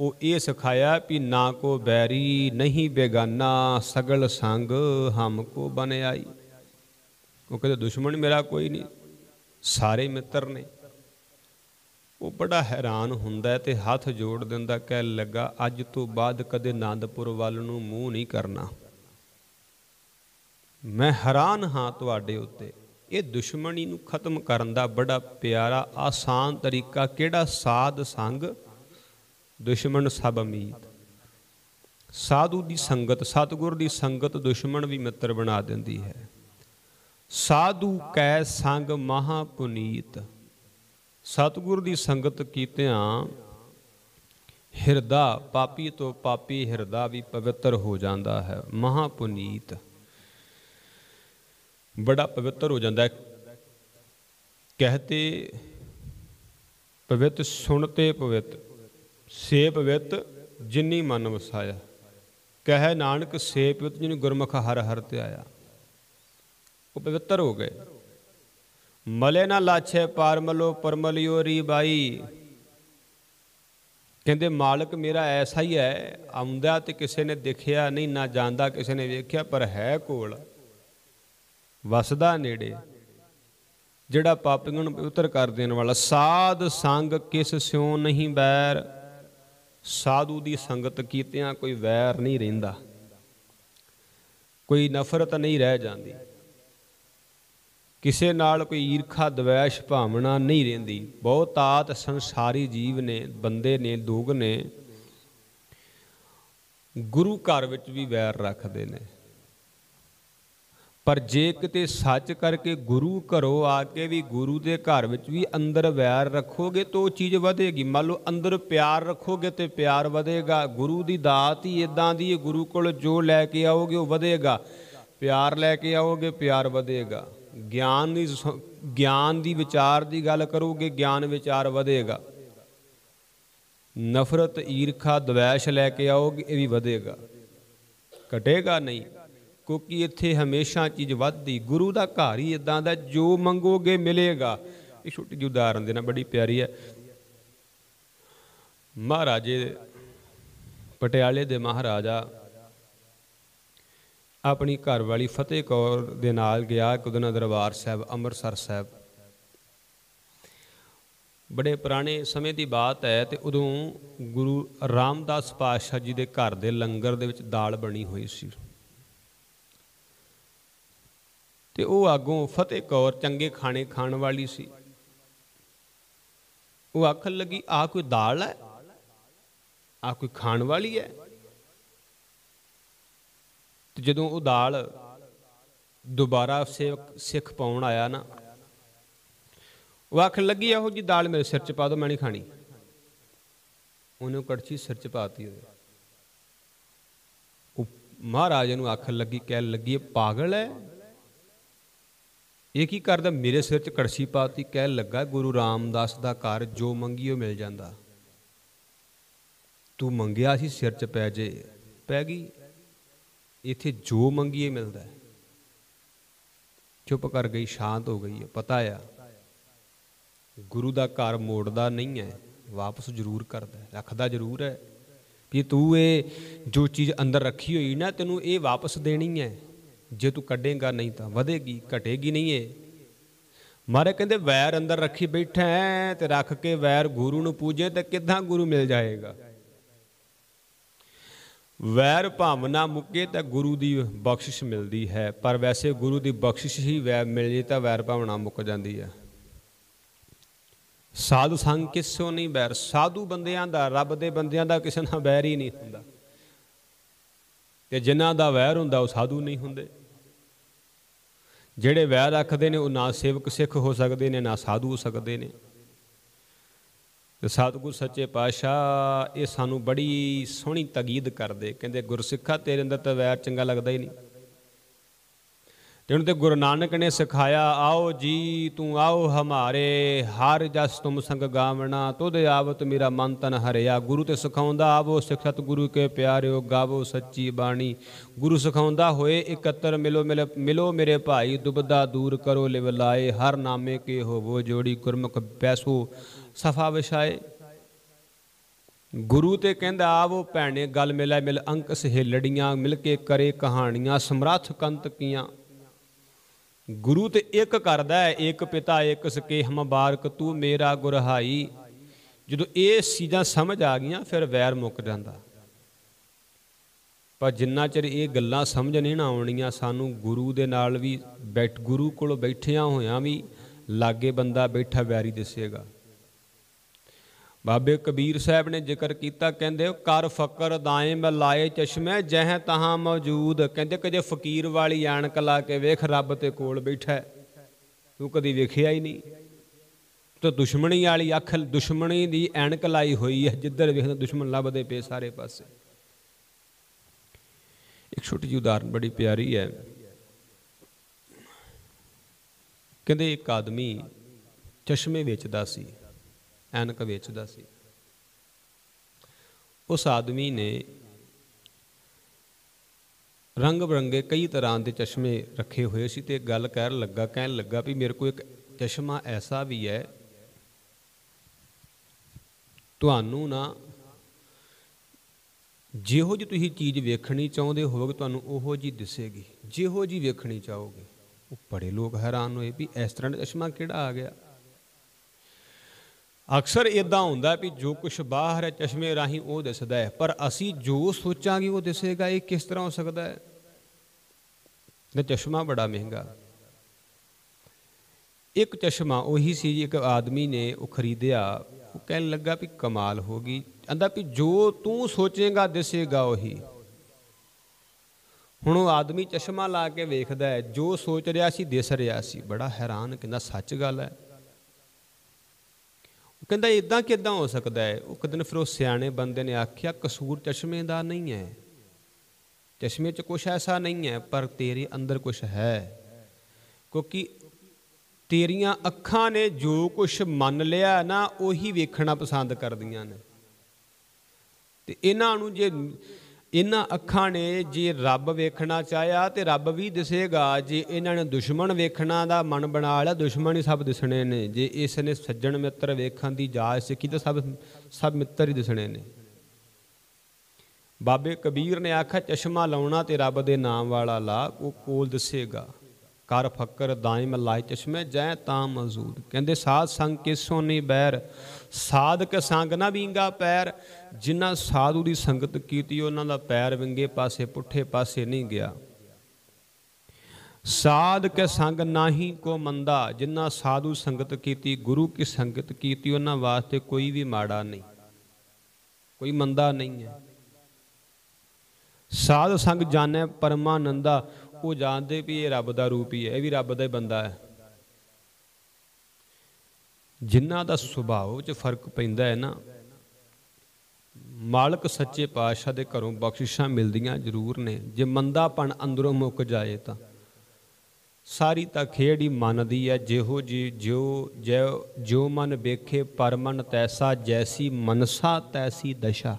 ਉਹ ਇਹ ਸਿਖਾਇਆ ਵੀ ਨਾ ਕੋ ਬੈਰੀ, ਨਹੀਂ ਬੇਗਾਨਾ, ਸਗਲ ਸੰਗ ਹਮ ਕੋ ਬਨ ਆਈ ਉਹ ਕਹਿੰਦੇ, ਦੁਸ਼ਮਣ ਮੇਰਾ ਕੋਈ ਨਹੀਂ, ਸਾਰੇ ਮਿੱਤਰ ਨੇ। ਉਹ ਬੜਾ ਹੈਰਾਨ ਹੁੰਦਾ ਤੇ ਹੱਥ ਜੋੜ ਦਿੰਦਾ ਕਹਿ ਲੱਗਾ, ਅੱਜ ਤੋਂ ਬਾਅਦ ਕਦੇ ਆਨੰਦਪੁਰ ਵੱਲ ਨੂੰ ਮੂੰਹ ਨਹੀਂ ਕਰਨਾ। ਮੈਂ ਹੈਰਾਨ ਹਾਂ ਤੁਹਾਡੇ ਉੱਤੇ। ਇਹ ਦੁਸ਼ਮਣੀ ਨੂੰ ਖਤਮ ਕਰਨ ਦਾ ਬੜਾ ਪਿਆਰਾ, ਆਸਾਨ ਤਰੀਕਾ ਕਿਹੜਾ? ਸਾਧ ਸੰਗ। ਦੁਸ਼ਮਣ ਸਭ ਅਮੀਤ। ਸਾਧੂ ਦੀ ਸੰਗਤ, ਸਤਗੁਰ ਦੀ ਸੰਗਤ ਦੁਸ਼ਮਣ ਵੀ ਮਿੱਤਰ ਬਣਾ ਦਿੰਦੀ ਹੈ। ਸਾਧੂ ਕੈ ਸੰਗ ਮਹਾ ਪੁਨੀਤ। ਸਤਗੁਰ ਦੀ ਸੰਗਤ ਕੀਤਿਆਂ ਹਿਰਦਾ, ਪਾਪੀ ਤੋਂ ਪਾਪੀ ਹਿਰਦਾ ਵੀ ਪਵਿੱਤਰ ਹੋ ਜਾਂਦਾ ਹੈ। ਮਹਾ ਪੁਨੀਤ। ਬੜਾ ਪਵਿੱਤਰ ਹੋ ਜਾਂਦਾ ਹੈ। ਕਹਤੇ ਪਵਿੱਤ, ਸੁਣਤੇ ਪਵਿੱਤ, ਸੇ ਪਵਿੱਤ, ਜਿਨੀ ਮਨ ਵਸਾਇਆ। ਕਹਿ ਨਾਨਕ, ਸੇ ਪਵਿੱਤ, ਜਿਨੀ ਗੁਰਮੁਖ ਹਰ ਹਰ ਤੇ ਆਇਆ। ਉਹ ਪਵਿੱਤਰ ਹੋ ਗਏ। ਮਲੇ ਨਾ ਲਾਛੇ ਪਾਰਮਲੋ ਪਰਮਲਿਓ ਰੀ ਬਾਈ। ਕਹਿੰਦੇ, ਮਾਲਕ ਮੇਰਾ ਐਸਾ ਹੀ ਹੈ, ਆਉਂਦਾ ਤੇ ਕਿਸੇ ਨੇ ਦੇਖਿਆ ਨਹੀਂ, ਨਾ ਜਾਂਦਾ ਕਿਸੇ ਨੇ ਵੇਖਿਆ, ਪਰ ਹੈ ਕੋਲ। ਵਸਦਾ ਨੇੜੇ, ਜਿਹੜਾ ਪਾਪੀਆਂ ਨੂੰ ਪਵਿੱਤਰ ਕਰ ਦੇਣ ਵਾਲਾ, ਸਾਧ ਸੰਗ ਕਿਸ ਸਿਉ ਨਹੀਂ ਬੈਰ? ਸਾਧੂ ਦੀ ਸੰਗਤ ਕੀਤਿਆਂ ਕੋਈ ਵੈਰ ਨਹੀਂ ਰਹਿੰਦਾ। ਕੋਈ ਨਫ਼ਰਤ ਨਹੀਂ ਰਹਿ ਜਾਂਦੀ। ਕਿਸੇ ਨਾਲ ਕੋਈ ਈਰਖਾ, ਦਵੈਸ਼, ਭਾਵਨਾ ਨਹੀਂ ਰਹਿੰਦੀ। ਬਹੁਤਾਤ ਸੰਸਾਰੀ ਜੀਵ ਨੇ, ਬੰਦੇ ਨੇ, ਦੋਗ ਨੇ, ਗੁਰੂ ਘਰ ਵਿੱਚ ਵੀ ਵੈਰ ਰੱਖਦੇ ਨੇ। ਪਰ ਜੇ ਕਿਤੇ ਸੱਚ ਕਰਕੇ ਗੁਰੂ ਘਰੋਂ ਆ ਕੇ ਵੀ ਗੁਰੂ ਦੇ ਘਰ ਵਿੱਚ ਵੀ ਅੰਦਰ ਵੈਰ ਰੱਖੋਗੇ ਤਾਂ ਉਹ ਚੀਜ਼ ਵਧੇਗੀ। ਮੰਨ ਲਓ ਅੰਦਰ ਪਿਆਰ ਰੱਖੋਗੇ ਤੇ ਪਿਆਰ ਵਧੇਗਾ। ਗੁਰੂ ਦੀ ਦਾਤ ਹੀ ਇਦਾਂ ਦੀ ਹੈ ਗੁਰੂ ਕੋਲ ਜੋ ਲੈ ਕੇ ਆਓਗੇ ਉਹ ਵਧੇਗਾ। ਪਿਆਰ ਲੈ ਕੇ ਆਓਗੇ, ਪਿਆਰ ਵਧੇਗਾ। ਗਿਆਨ ਦੀ ਗਿਆਨ ਦੀ ਵਿਚਾਰ ਦੀ ਗੱਲ ਕਰੋਗੇ, ਗਿਆਨ ਵਿਚਾਰ ਵਧੇਗਾ। ਨਫ਼ਰਤ, ਈਰਖਾ, ਦਵੈਸ਼ ਲੈ ਕੇ ਆਓਗੇ, ਇਹ ਵੀ ਵਧੇਗਾ। ਘਟੇਗਾ ਨਹੀਂ। ਕਿਉਂਕਿ ਇੱਥੇ ਹਮੇਸ਼ਾ ਚੀਜ਼ ਵੱਧਦੀ, ਗੁਰੂ ਦਾ ਘਰ ਹੀ ਇਦਾਂ ਦਾ ਜੋ ਮੰਗੋਗੇ ਮਿਲੇਗਾ। ਇਹ ਛੋਟੀ ਜਿਹੀ ਉਦਾਹਰਨ ਦੇਣਾ ਬੜੀ ਪਿਆਰੀ ਹੈ। ਮਹਾਰਾਜੇ ਪਟਿਆਲੇ ਦੇ ਮਹਾਰਾਜਾ ਆਪਣੀ ਘਰ ਵਾਲੀ ਫਤਿਹ ਕੌਰ ਦੇ ਨਾਲ ਗਿਆ ਕੁਦਨਾ ਦਰਬਾਰ ਸਾਹਿਬ, ਅੰਮ੍ਰਿਤਸਰ ਸਾਹਿਬ। ਬੜੇ ਪੁਰਾਣੇ ਸਮੇਂ ਦੀ ਬਾਤ ਹੈ ਤੇ ਉਦੋਂ ਗੁਰੂ ਰਾਮਦਾਸ ਪਾਤਸ਼ਾਹ ਜੀ ਦੇ ਘਰ ਦੇ ਲੰਗਰ ਦੇ ਵਿੱਚ ਦਾਲ ਬਣੀ ਹੋਈ ਸੀ। ਤੇ ਉਹ ਆਗੋਂ ਫਤਿਹ ਕੌਰ ਚੰਗੇ ਖਾਣੇ ਖਾਣ ਵਾਲੀ ਸੀ। ਉਹ ਆਖਣ ਲੱਗੀ, ਆ ਕੋਈ ਦਾਲ ਹੈ? ਆ ਕੋਈ ਖਾਣ ਵਾਲੀ ਹੈ? ਤੇ ਜਦੋਂ ਉਹ ਦਾਲ ਦੁਬਾਰਾ ਸਿੱਖ ਪਾਉਣ ਆਇਆ ਨਾ, ਉਹ ਆਖਣ ਲੱਗੀ, ਇਹੋ ਜੀ ਦਾਲ ਮੇਰੇ ਸਿਰ 'ਚ ਪਾ ਦੋ ਮੈਂ ਨਹੀਂ ਖਾਣੀ। ਉਹਨੇ ਕੜਛੀ ਸਿਰ 'ਚ ਪਾਤੀ ਉਹਦੇ। ਉਹ ਮਹਾਰਾਜ ਨੂੰ ਆਖਣ ਲੱਗੀ ਕਹਿ ਲੱਗੀ, ਇਹ ਪਾਗਲ ਹੈ? ਇਹ ਕੀ ਕਰਦਾ? ਮੇਰੇ ਸਿਰ 'ਚ ਕੜਛੀ ਪਾਤੀ ਕਹਿ ਲੱਗਾ, ਗੁਰੂ ਰਾਮਦਾਸ ਦਾ ਘਰ ਜੋ ਮੰਗੀਓ ਮਿਲ ਜਾਂਦਾ। ਤੂੰ ਮੰਗਿਆ ਸੀ, ਸਿਰ 'ਚ ਪੈ ਜੇ, ਪੈ ਗਈ। ਇੱਥੇ ਜੋ ਮੰਗੀਏ ਮਿਲਦਾ ਚੁੱਪ ਕਰ ਗਈ, ਸ਼ਾਂਤ ਹੋ ਗਈ। ਪਤਾ ਆ, ਗੁਰੂ ਦਾ ਘਰ ਮੋੜਦਾ ਨਹੀਂ ਹੈ, ਵਾਪਸ ਜ਼ਰੂਰ ਕਰਦਾ ਰੱਖਦਾ ਜ਼ਰੂਰ ਹੈ। ਵੀ ਤੂੰ ਇਹ ਜੋ ਚੀਜ਼ ਅੰਦਰ ਰੱਖੀ ਹੋਈ ਨਾ, ਤੈਨੂੰ ਇਹ ਵਾਪਸ ਦੇਣੀ ਹੈ। ਜੇ ਤੂੰ ਕੱਢੇਗਾ ਨਹੀਂ ਤਾਂ ਵਧੇਗੀ, ਘਟੇਗੀ ਨਹੀਂ ਇਹ ਮਾਰੇ ਕਹਿੰਦੇ, ਵੈਰ ਅੰਦਰ ਰੱਖੀ ਬੈਠਾ ਹੈ ਤੇ ਰੱਖ ਕੇ ਵੈਰ ਗੁਰੂ ਨੂੰ ਪੂਜੇ ਤੇ ਕਿੱਦਾਂ ਗੁਰੂ ਮਿਲ ਜਾਏਗਾ? ਵੈਰ ਭਾਵਨਾ ਮੁੱਕੇ ਤਾਂ ਗੁਰੂ ਦੀ ਬਖਸ਼ਿਸ਼ ਮਿਲਦੀ ਹੈ, ਪਰ ਵੈਸੇ ਗੁਰੂ ਦੀ ਬਖਸ਼ਿਸ਼ ਹੀ ਵੈਰ ਮਿਲ ਜੇ ਤਾਂ ਵੈਰ ਭਾਵਨਾ ਮੁੱਕ ਜਾਂਦੀ ਹੈ। ਸਾਧੂ ਸੰਗ ਕਿਸੋਂ ਨਹੀਂ ਬੈਰ ਸਾਧੂ ਬੰਦਿਆਂ ਦਾ, ਰੱਬ ਦੇ ਬੰਦਿਆਂ ਦਾ ਕਿਸੇ ਨਾਲ ਵੈਰ ਹੀ ਨਹੀਂ ਹੁੰਦਾ। ਤੇ ਜਿਨ੍ਹਾਂ ਦਾ ਵੈਰ ਹੁੰਦਾ ਉਹ ਸਾਧੂ ਨਹੀਂ ਹੁੰਦੇ। ਜਿਹੜੇ ਵੈਰ ਰੱਖਦੇ ਨੇ ਉਹ ਨਾ ਸੇਵਕ ਸਿੱਖ ਹੋ ਸਕਦੇ ਨੇ, ਨਾ ਸਾਧੂ ਹੋ ਸਕਦੇ ਨੇ। ਤੇ ਸਤਿਗੁਰ ਸੱਚੇ ਪਾਤਸ਼ਾਹ ਇਹ ਸਾਨੂੰ ਬੜੀ ਸੋਹਣੀ ਤਗੀਦ ਕਰਦੇ। ਕਹਿੰਦੇ ਗੁਰਸਿੱਖਾ ਤੇਰੇ ਅੰਦਰ ਤਾਂ ਵੈਰ ਚੰਗਾ ਲੱਗਦਾ ਹੀ ਨਹੀਂ। ਤੇ ਤੇ ਗੁਰੂ ਨਾਨਕ ਨੇ ਸਿਖਾਇਆ, ਆਓ ਜੀ, ਤੂੰ ਆਓ ਹਮਾਰੇ, ਹਰ ਜਸ ਤੁਮ ਸੰਗ ਗਾਵਣਾ, ਤੁਧ ਆਵਤ ਮੇਰਾ ਮਨ ਤਨ ਹਰਿਆ। ਗੁਰੂ ਤੇ ਸਿਖਾਉਂਦਾ, ਆਵੋ ਸਿਖਤ ਗੁਰੂ ਕੇ ਪਿਆਰਿਓ, ਗਾਵੋ ਸੱਚੀ ਬਾਣੀ। ਗੁਰੂ ਸਿਖਾਉਂਦਾ ਹੋਏ, ਇਕੱਤਰ ਮਿਲੋ ਮਿਲੋ ਮੇਰੇ ਭਾਈ, ਦੁਬਦਾ ਦੂਰ ਕਰੋ ਲਿਵ ਲਾਏ, ਹਰ ਨਾਮੇ ਕੇ ਹੋਵੋ ਜੋੜੀ ਗੁਰਮੁਖ ਬੈਸੋ। ਸਫਾ ਵਿਛਾਏ। ਗੁਰੂ ਤੇ ਕਹਿੰਦਾ, ਆਵੋ ਭੈਣੇ, ਗੱਲ ਮਿਲੇ ਮਿਲ ਅੰਕ ਸਹੇਲੜੀਆਂ ਮਿਲ ਕੇ ਕਰੇ ਕਹਾਣੀਆਂ, ਸਮਰੱਥ ਕੰਤ ਕੀਆਂ ਗੁਰੂ ਤੇ ਇੱਕ ਕਰਦਾ ਹੈ, ਇੱਕ ਪਿਤਾ, ਇੱਕ ਸਕੇਹ ਮੁਬਾਰਕ ਤੂੰ ਮੇਰਾ ਗੁਰਹਾਈ। ਜਦੋਂ ਇਹ ਚੀਜ਼ਾਂ ਸਮਝ ਆ ਗਈਆਂ, ਫਿਰ ਵੈਰ ਮੁੱਕ ਜਾਂਦਾ। ਪਰ ਜਿੰਨਾ ਚਿਰ ਇਹ ਗੱਲਾਂ ਸਮਝ ਨਹੀਂ ਨਾ ਆਉਣੀਆਂ, ਸਾਨੂੰ ਗੁਰੂ ਦੇ ਨਾਲ ਵੀ ਬੈਠ, ਗੁਰੂ ਕੋਲ ਬੈਠਿਆਂ ਹੋਇਆਂ ਵੀ ਲਾਗੇ ਬੰਦਾ ਬੈਠਾ ਵੈਰੀ ਦਿਸੇਗਾ। ਬਾਬੇ ਕਬੀਰ ਸਾਹਿਬ ਨੇ ਜ਼ਿਕਰ ਕੀਤਾ, ਕਹਿੰਦੇ ਕਰ ਫਕਰ ਦਾਏ ਮੈਂ ਲਾਏ ਚਸ਼ਮੇ, ਜਹ ਤਹਾਂ ਮੌਜੂਦ। ਕਹਿੰਦੇ, ਕਿ ਜੇ ਫਕੀਰ ਵਾਲੀ ਐਣਕ ਲਾ ਕੇ ਵੇਖ, ਰੱਬ ਤੇ ਕੋਲ ਬੈਠਾ ਤੂੰ ਕਦੀ ਵੇਖਿਆ ਹੀ ਨਹੀਂ? ਤੇ ਦੁਸ਼ਮਣੀ ਵਾਲੀ ਅੱਖ, ਦੁਸ਼ਮਣੀ ਦੀ ਐਣਕ ਲਾਈ ਹੋਈ ਹੈ, ਜਿੱਧਰ ਵੇਖਦਾ ਦੁਸ਼ਮਣ ਲੱਭਦੇ ਪਏ ਸਾਰੇ ਪਾਸੇ। ਇੱਕ ਛੋਟੀ ਜਿਹੀ ਉਦਾਹਰਨ ਬੜੀ ਪਿਆਰੀ ਹੈ। ਕਹਿੰਦੇ, ਇੱਕ ਆਦਮੀ ਚਸ਼ਮੇ ਵੇਚਦਾ ਸੀ। ਐਨਕ ਵੇਚਦਾ ਸੀ। ਉਸ ਆਦਮੀ ਨੇ ਰੰਗ ਬਰੰਗੇ ਕਈ ਤਰ੍ਹਾਂ ਦੇ ਚਸ਼ਮੇ ਰੱਖੇ ਹੋਏ ਸੀ ਤੇ ਗੱਲ ਕਹਿਣ ਲੱਗਾ ਕਹਿਣ ਲੱਗਾ ਵੀ ਮੇਰੇ ਕੋਲ ਇੱਕ ਚਸ਼ਮਾ ਐਸਾ ਵੀ ਹੈ, ਤੁਹਾਨੂੰ ਨਾ ਜਿਹੋ ਜੀ ਤੁਸੀਂ ਚੀਜ਼ ਵੇਖਣੀ ਚਾਹੁੰਦੇ ਹੋਵੋਗੇ, ਤੁਹਾਨੂੰ ਉਹੋ ਜੀ ਦਿਸੇਗੀ। ਜਿਹੋ ਜੀ ਵੇਖਣੀ ਚਾਹੋਗੇ, ਉਹ ਬੜੇ ਲੋਕ ਹੈਰਾਨ ਹੋਏ ਵੀ ਇਸ ਤਰ੍ਹਾਂ ਦਾ ਚਸ਼ਮਾ ਕਿਹੜਾ ਆ ਗਿਆ? ਅਕਸਰ ਇਦਾਂ ਹੁੰਦਾ ਵੀ ਜੋ ਕੁਝ ਬਾਹਰ ਹੈ, ਚਸ਼ਮੇ ਰਾਹੀਂ ਉਹ ਦਿਸਦਾ ਹੈ, ਪਰ ਅਸੀਂ ਜੋ ਸੋਚਾਂਗੇ ਉਹ ਦਿਸੇਗਾ, ਇਹ ਕਿਸ ਤਰ੍ਹਾਂ ਹੋ ਸਕਦਾ ਹੈ? ਇਹ ਚਸ਼ਮਾ ਬੜਾ ਮਹਿੰਗਾ। ਇੱਕ ਚਸ਼ਮਾ ਉਹੀ ਸੀ, ਇੱਕ ਆਦਮੀ ਨੇ ਉਹ ਖਰੀਦਿਆ, ਉਹ ਕਹਿਣ ਲੱਗਾ ਵੀ ਕਮਾਲ ਹੋ ਗਈ। ਕਹਿੰਦਾ ਵੀ ਜੋ ਤੂੰ ਸੋਚੇਗਾ, ਦਿਸੇਗਾ ਉਹੀ। ਹੁਣ ਉਹ ਆਦਮੀ ਚਸ਼ਮਾ ਲਾ ਕੇ ਵੇਖਦਾ ਹੈ, ਜੋ ਸੋਚ ਰਿਹਾ ਸੀ, ਦਿਸ ਰਿਹਾ ਸੀ। ਬੜਾ ਹੈਰਾਨ, ਕਹਿੰਦਾ ਸੱਚ ਗੱਲ ਹੈ। ਕਹਿੰਦਾ ਇਦਾਂ ਕਿਦਾਂ ਹੋ ਸਕਦਾ ਹੈ? ਉਹ ਕਦਨ ਫਿਰ ਉਹ ਸਿਆਣੇ ਬੰਦੇ ਨੇ ਆਖਿਆ, ਕਸੂਰ ਚਸ਼ਮੇ ਦਾ ਨਹੀਂ ਹੈ। ਚਸ਼ਮੇ 'ਚ ਕੁਝ ਐਸਾ ਨਹੀਂ ਹੈ, ਪਰ ਤੇਰੇ ਅੰਦਰ ਕੁਝ ਹੈ। ਕਿਉਂਕਿ ਤੇਰੀਆਂ ਅੱਖਾਂ ਨੇ ਜੋ ਕੁਝ ਮੰਨ ਲਿਆ ਨਾ, ਉਹੀ ਵੇਖਣਾ ਪਸੰਦ ਕਰਦੀਆਂ ਨੇ। ਤੇ ਇਹਨਾਂ ਨੂੰ ਜੇ ਇਹਨਾਂ ਅੱਖਾਂ ਨੇ ਜੇ ਰੱਬ ਵੇਖਣਾ ਚਾਹਿਆ ਤੇ ਰੱਬ ਵੀ ਦਿਸੇਗਾ, ਜੇ ਇਹਨਾਂ ਨੇ ਦੁਸ਼ਮਣ ਵੇਖਣਾ ਦਾ ਮਨ ਬਣਾ ਲਿਆ, ਦੁਸ਼ਮਣ ਹੀ ਸਭ ਦਿਸਣੇ ਨੇ। ਜੇ ਇਸ ਨੇ ਸੱਜਣ ਮਿੱਤਰ ਵੇਖਣ ਦੀ ਜਾਚ ਸਿੱਖੀ ਤਾਂ ਸਭ ਸਭ ਮਿੱਤਰ ਹੀ ਦਿਸਣੇ ਨੇ। ਬਾਬੇ ਕਬੀਰ ਨੇ ਆਖਿਆ, ਚਸ਼ਮਾ ਲਾਉਣਾ ਤੇ ਰੱਬ ਦੇ ਨਾਮ ਵਾਲਾ ਲਾ, ਉਹ ਕੋਲ ਦਿਸੇਗਾ। ਕਰ ਫੱਕਰ ਦਾਇਮ ਲਾਇ ਚਸ਼ਮੇ ਜੈ ਤਾਂ ਮੌਜੂਦ। ਕਹਿੰਦੇ, ਸਾਧ ਸੰਗ ਕਿਸੋਂ ਨਹੀਂ ਬੈਰ? ਸਾਧਕ ਸੰਗ ਨਾ ਵਿੰਗਾ ਪੈਰ। ਜਿਨ੍ਹਾਂ ਸਾਧੂ ਦੀ ਸੰਗਤ ਕੀਤੀ, ਉਹਨਾਂ ਦਾ ਪੈਰ ਵਿੰਗੇ ਪਾਸੇ, ਪੁੱਠੇ ਪਾਸੇ ਨਹੀਂ ਗਿਆ। ਸਾਧ ਕੇ ਸੰਗ ਨਾਹੀ ਕੋ ਮੰਦਾ। ਜਿਨ੍ਹਾਂ ਸਾਧੂ ਸੰਗਤ ਕੀਤੀ, ਗੁਰੂ ਕੀ ਸੰਗਤ ਕੀਤੀ, ਉਹਨਾਂ ਵਾਸਤੇ ਕੋਈ ਵੀ ਮਾੜਾ ਨਹੀਂ। ਕੋਈ ਮੰਦਾ ਨਹੀਂ ਹੈ। ਸਾਧ ਸੰਗ ਜਾਣੈ ਪਰਮਾਨੰਦਾ। ਉਹ ਜਾਣਦੇ ਵੀ ਇਹ ਰੱਬ ਦਾ ਰੂਪ ਹੀ ਹੈ, ਇਹ ਵੀ ਰੱਬ ਦਾ ਹੀ ਬੰਦਾ ਹੈ। ਜਿਨ੍ਹਾਂ ਦਾ ਸੁਭਾਅ ਵਿੱਚ ਫ਼ਰਕ ਪੈਂਦਾ ਹੈ ਨਾ, ਮਾਲਕ ਸੱਚੇ ਪਾਤਸ਼ਾਹ ਦੇ ਘਰੋਂ ਬਖਸ਼ਿਸ਼ਾਂ ਮਿਲਦੀਆਂ ਜ਼ਰੂਰ ਨੇ। ਜੇ ਮੰਦਾਪਣ ਅੰਦਰੋਂ ਮੁੱਕ ਜਾਏ ਤਾਂ। ਸਾਰੀ ਤਾਂ ਖੇੜੀ ਹੀ ਮਨ ਦੀ ਹੈ, ਜਿਹੋ ਜੀ ਜੋ ਜੋ ਮਨ ਵੇਖੇ, ਪਰਮਨ ਤੈਸਾ, ਜੈਸੀ ਮਨਸਾ ਤੈਸੀ ਦਸ਼ਾ।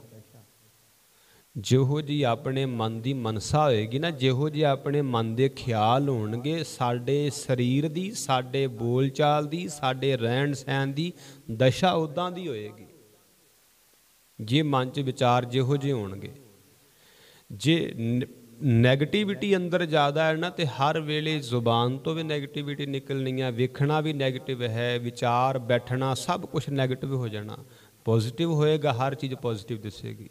ਜਿਹੋ ਜੀ ਆਪਣੇ ਮਨ ਦੀ ਮਨਸਾ ਹੋਏਗੀ ਨਾ, ਜਿਹੋ ਜੀ ਆਪਣੇ ਮਨ ਦੇ ਖਿਆਲ ਹੋਣਗੇ, ਸਾਡੇ ਸਰੀਰ ਦੀ, ਸਾਡੇ ਬੋਲਚਾਲ ਦੀ, ਸਾਡੇ ਰਹਿਣ ਸਹਿਣ ਦੀ ਦਸ਼ਾ ਉਦਾਂ ਦੀ ਹੋਏਗੀ। ਜੇ ਮਨ 'ਚ ਵਿਚਾਰ ਜਿਹੋ ਜਿਹੇ ਹੋਣਗੇ, ਜੇ ਨੈਗੇਟਿਵਿਟੀ ਅੰਦਰ ਜ਼ਿਆਦਾ ਹੈ ਨਾ, ਤੇ ਹਰ ਵੇਲੇ ਜ਼ੁਬਾਨ ਤੋਂ ਵੀ ਨੈਗੇਟਿਵਿਟੀ ਨਿਕਲਣੀ ਹੈ ਵੇਖਣਾ ਵੀ ਨੈਗੇਟਿਵ ਹੈ, ਵਿਚਾਰ, ਬੈਠਣਾ, ਸਭ ਕੁਝ ਨੈਗੇਟਿਵ ਹੋ ਜਾਣਾ। ਪੋਜ਼ਿਟਿਵ ਹੋਏਗਾ, ਹਰ ਚੀਜ਼ ਪੋਜ਼ਿਟਿਵ ਦਿਸੇਗੀ।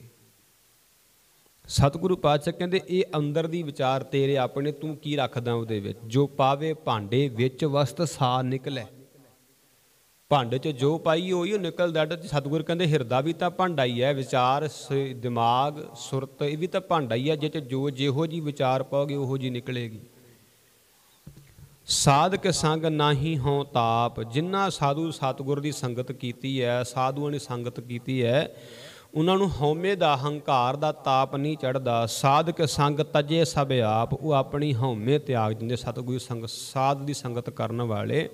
ਸਤਿਗੁਰੂ ਪਾਤਸ਼ਾਹ ਕਹਿੰਦੇ, ਇਹ ਅੰਦਰ ਦੀ ਵਿਚਾਰ ਤੇਰੇ ਆਪਣੇ, ਤੂੰ ਕੀ ਰੱਖਦਾ ਉਹਦੇ ਵਿੱਚ? ਜੋ ਪਾਵੇ ਭਾਂਡੇ ਵਿੱਚ ਵਸਤ ਸਾ ਨਿਕਲੇ। ਭਾਂਡੇ 'ਚ ਜੋ ਪਾਈ ਉਹੀ ਨਿਕਲਦਾ। ਤੇ ਸਤਿਗੁਰ ਕਹਿੰਦੇ, ਹਿਰਦਾ ਵੀ ਤਾਂ ਭਾਂਡਾ ਹੀ ਹੈ, ਵਿਚਾਰ ਦਿਮਾਗ, ਸੁਰਤ, ਇਹ ਵੀ ਤਾਂ ਭਾਂਡਾ ਹੀ ਹੈ। ਜਿਹ 'ਚ ਜੋ ਜਿਹੋ ਜੀ ਵਿਚਾਰ ਪਾਓਗੇ, ਉਹੋ ਜੀ ਨਿਕਲੇਗੀ। ਸਾਧਕ ਸੰਗ ਨਾਹੀ ਹੋ ਤਾਪ। ਜਿਨ੍ਹਾਂ ਸਾਧੂ ਸਤਿਗੁਰ ਦੀ ਸੰਗਤ ਕੀਤੀ ਹੈ, ਸਾਧੂਆਂ ਨੇ ਸੰਗਤ ਕੀਤੀ ਹੈ ਉਹਨਾਂ ਨੂੰ ਹਉਮੈ ਦਾ ਹੰਕਾਰ ਦਾ ਤਾਪ ਨਹੀਂ ਚੜਦਾ ਸਾਧਕ ਸੰਗ ਤਜੇ ਸਭ ਆਪ, ਉਹ ਆਪਣੀ ਹਉਮੈ ਤਿਆਗ ਦਿੰਦੇ। ਸਤਿਗੁਰੂ ਸੰਗ, ਸਾਧ ਦੀ ਸੰਗਤ ਕਰਨ ਵਾਲੇ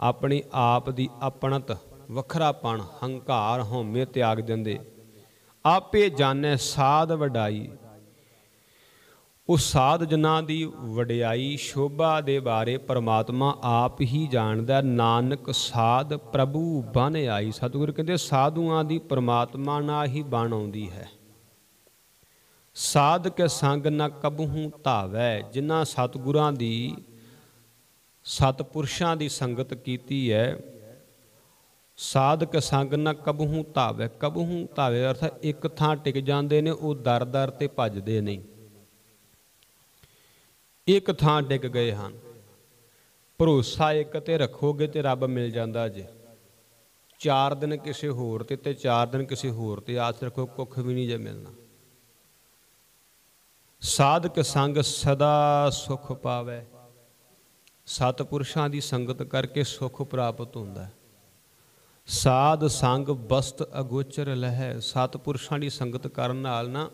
ਆਪਣੀ ਆਪ ਦੀ ਆਪਣਤ, ਵੱਖਰਾਪਣ, ਹੰਕਾਰ, ਹਉਮੈ ਤਿਆਗ ਦਿੰਦੇ। ਆਪੇ ਜਾਣੈ ਸਾਧ ਵਡਾਈ। ਉਹ ਸਾਧ ਜਨਾਂ ਦੀ ਵਡਿਆਈ, ਸ਼ੋਭਾ ਦੇ ਬਾਰੇ ਪਰਮਾਤਮਾ ਆਪ ਹੀ ਜਾਣਦਾ ਨਾਨਕ ਸਾਧ ਪ੍ਰਭੂ ਬਨ ਆਈ। ਸਤਿਗੁਰ ਕਹਿੰਦੇ, ਸਾਧੂਆਂ ਦੀ ਪਰਮਾਤਮਾ ਨਾਲ ਹੀ ਬਣ ਆਉਂਦੀ ਹੈ। ਸਾਧ ਕੇ ਸੰਗ ਨਾ ਕਬਹੂ ਧਾਵੈ। ਜਿਨ੍ਹਾਂ ਸਤਿਗੁਰਾਂ ਦੀ, ਸਤਪੁਰਸ਼ਾਂ ਦੀ ਸੰਗਤ ਕੀਤੀ ਹੈ ਸਾਧਕ ਸੰਗ ਨਾ ਕਬਹੂ ਧਾਵੈ। ਕਬਹੂ ਧਾਵੇ ਅਰਥ ਇੱਕ ਥਾਂ ਟਿਕ ਜਾਂਦੇ ਨੇ, ਉਹ ਦਰ-ਦਰ ਤੇ ਭੱਜਦੇ ਨਹੀਂ ਇੱਕ ਥਾਂ ਡਿੱਗ ਗਏ ਹਨ। ਭਰੋਸਾ ਇੱਕ ਤੇ ਰੱਖੋਗੇ ਤੇ ਰੱਬ ਮਿਲ ਜਾਂਦਾ ਜੇ। ਚਾਰ ਦਿਨ ਕਿਸੇ ਹੋਰ ਤੇ ਤੇ ਚਾਰ ਦਿਨ ਕਿਸੇ ਹੋਰ ਤੇ ਆਸ ਰੱਖੋ, ਕੁੱਖ ਵੀ ਨਹੀਂ ਜੇ ਮਿਲਣਾ। ਸਾਧਕ ਸੰਗ ਸਦਾ ਸੁਖ ਪਾਵੇ। ਸਤਪੁਰਸ਼ਾਂ ਦੀ ਸੰਗਤ ਕਰਕੇ ਸੁਖ ਪ੍ਰਾਪਤ ਹੁੰਦਾ। ਹੈ ਸਾਧ ਸੰਗ ਬਸਤ ਅਗੋਚਰ ਲਹਿ। ਸਤਪੁਰਸ਼ਾਂ ਦੀ ਸੰਗਤ ਕਰਨ ਨਾਲ ਨਾ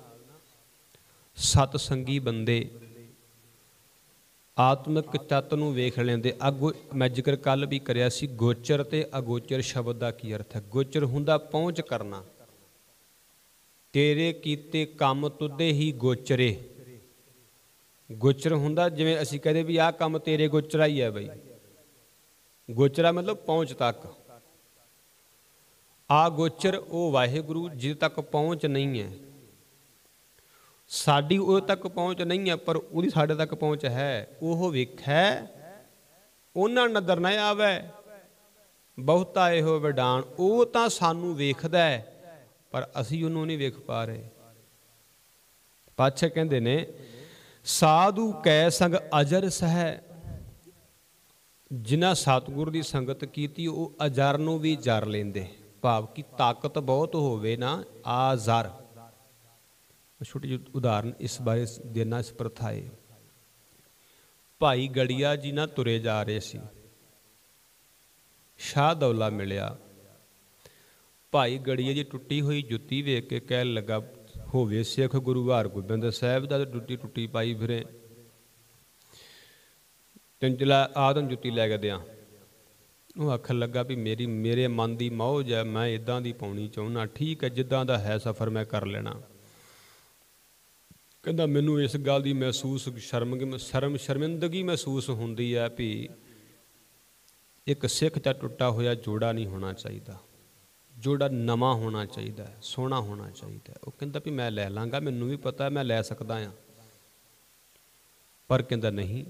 ਸਤ ਸੰਗੀ ਬੰਦੇ ਆਤਮਿਕ ਤੱਤ ਨੂੰ ਵੇਖ ਲੈਂਦੇ। ਅਗੋ ਮੈਂ ਜ਼ਿਕਰ ਕੱਲ ਵੀ ਕਰਿਆ ਸੀ, ਗੋਚਰ ਤੇ ਅਗੋਚਰ ਸ਼ਬਦ ਦਾ ਕੀ ਅਰਥ ਹੈ? ਗੋਚਰ ਹੁੰਦਾ ਪਹੁੰਚ ਕਰਨਾ। ਤੇਰੇ ਕੀਤੇ ਕੰਮ ਤੁਦੇ ਹੀ ਗੋਚਰੇ। ਗੋਚਰ ਹੁੰਦਾ ਜਿਵੇਂ ਅਸੀਂ ਕਹਦੇ ਵੀ ਆਹ ਕੰਮ ਤੇਰੇ ਗੋਚਰਾ ਹੀ ਹੈ ਬਈ। ਗੋਚਰਾ ਮਤਲਬ ਪਹੁੰਚ ਤੱਕ। ਆ ਗੋਚਰ ਉਹ ਵਾਹਿਗੁਰੂ ਜਿਹਦੇ ਤੱਕ ਪਹੁੰਚ ਨਹੀਂ ਹੈ। ਸਾਡੀ ਉਹ ਤੱਕ ਪਹੁੰਚ ਨਹੀਂ ਹੈ, ਪਰ ਉਹਦੀ ਸਾਡੇ ਤੱਕ ਪਹੁੰਚ ਹੈ। ਉਹ ਵੇਖੈ, ਉਹਨਾਂ ਨਦਰ ਨਾ ਆਵੇ। ਬਹੁਤਾ ਇਹੋ ਵਿਡਾਨ ਉਹ ਤਾਂ ਸਾਨੂੰ ਵੇਖਦਾ ਹੈ, ਪਰ ਅਸੀਂ ਉਹਨੂੰ ਨਹੀਂ ਵੇਖ ਪਾ ਰਹੇ। ਪਾਛੇ ਕਹਿੰਦੇ ਨੇ, ਸਾਧੂ ਕੈ ਸੰਗ ਅਜਰ ਸਹਿ। ਜਿਨ੍ਹਾਂ ਸਤਗੁਰ ਦੀ ਸੰਗਤ ਕੀਤੀ, ਉਹ ਅਜਰ ਨੂੰ ਵੀ ਜਰ ਲੈਂਦੇ। ਭਾਵ ਕਿ ਤਾਕਤ ਬਹੁਤ ਹੋਵੇ ਨਾ, ਆਜ਼ਰ। ਜ਼ਰ ਛੋਟੀ ਜਿਹੀ ਉਦਾਹਰਨ ਇਸ ਬਾਰੇ ਦੇਣਾ ਇਸ ਪ੍ਰਥਾ ਹੈ ਭਾਈ ਗੜੀਆ ਜੀ ਨਾ ਤੁਰੇ ਜਾ ਰਹੇ ਸੀ। ਸ਼ਾਹ ਦੌਲਾ ਮਿਲਿਆ। ਭਾਈ ਗੜੀਆ ਜੀ ਟੁੱਟੀ ਹੋਈ ਜੁੱਤੀ ਵੇਖ ਕੇ ਕਹਿ ਲੱਗਾ, ਹੋਵੇ ਸਿੱਖ ਗੁਰੂ ਹਰਗੋਬਿੰਦ ਸਾਹਿਬ ਦਾ ਟੁੱਟੀ ਟੁੱਟੀ ਪਾਈ ਫਿਰੇ। ਚੰਚਲਾ ਆਦਮ ਜੁੱਤੀ ਲੈ ਕੇ ਦਿਆਂ। ਉਹ ਆਖਣ ਲੱਗਾ ਵੀ ਮੇਰੀ, ਮੇਰੇ ਮਨ ਦੀ ਮੌਜ ਹੈ, ਮੈਂ ਇਦਾਂ ਦੀ ਪਾਉਣੀ ਚਾਹੁੰਦਾ। ਠੀਕ ਹੈ, ਜਿੱਦਾਂ ਦਾ ਹੈ ਸਫ਼ਰ ਮੈਂ ਕਰ ਲੈਣਾ। ਕਹਿੰਦਾ, ਮੈਨੂੰ ਇਸ ਗੱਲ ਦੀ ਮਹਿਸੂਸ ਸ਼ਰਮ ਸ਼ਰਮ, ਸ਼ਰਮਿੰਦਗੀ ਮਹਿਸੂਸ ਹੁੰਦੀ ਹੈ ਵੀ ਇੱਕ ਸਿੱਖ ਦਾ ਟੁੱਟਾ ਹੋਇਆ ਜੋੜਾ ਨਹੀਂ ਹੋਣਾ ਚਾਹੀਦਾ। ਜੋੜਾ ਨਵਾਂ ਹੋਣਾ ਚਾਹੀਦਾ ਸੋਹਣਾ ਹੋਣਾ ਚਾਹੀਦਾ ਉਹ ਕਹਿੰਦਾ ਵੀ ਮੈਂ ਲੈ ਲਾਂਗਾ, ਮੈਨੂੰ ਵੀ ਪਤਾ ਮੈਂ ਲੈ ਸਕਦਾ ਆ ਪਰ ਕਹਿੰਦਾ, ਨਹੀਂ।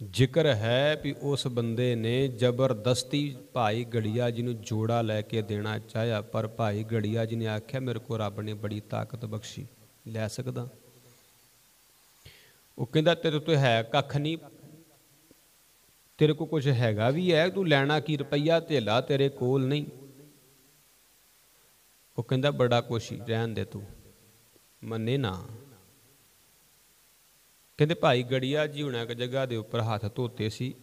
ਜ਼ਿਕਰ ਹੈ ਵੀ ਉਸ ਬੰਦੇ ਨੇ ਜ਼ਬਰਦਸਤੀ ਭਾਈ ਗੜੀਆ ਜੀ ਨੂੰ ਜੋੜਾ ਲੈ ਕੇ ਦੇਣਾ ਚਾਹਿਆ, ਪਰ ਭਾਈ ਗੜੀਆ ਜੀ ਨੇ ਆਖਿਆ, ਮੇਰੇ ਕੋ ਰੱਬ ਨੇ ਬੜੀ ਤਾਕਤ ਬਖਸ਼ੀ। ਲੈ ਸਕਦਾ। ਉਹ ਕਹਿੰਦਾ, ਤੇਰੇ ਤੋਂ ਹੈ ਕੱਖ ਨਹੀਂ। ਤੇਰੇ ਕੋ ਕੁਝ ਹੈਗਾ ਵੀ ਹੈ। ਤੂੰ ਲੈਣਾ ਕੀ ਰੁਪਈਆ? ਧੇਲਾ ਤੇਰੇ ਕੋਲ ਨਹੀਂ। ਉਹ ਕਹਿੰਦਾ, ਬੜਾ ਕੁਛ ਰਹਿਣ ਦੇ ਤੂੰ। ਮੰਨੇ ਨਾ। ਕਹਿੰਦੇ, ਭਾਈ ਗੜੀਆ ਜੀ ਹੁਣਾਂ ਇੱਕ ਜਗ੍ਹਾ ਦੇ ਉੱਪਰ ਹੱਥ ਧੋਤੇ ਸੀ।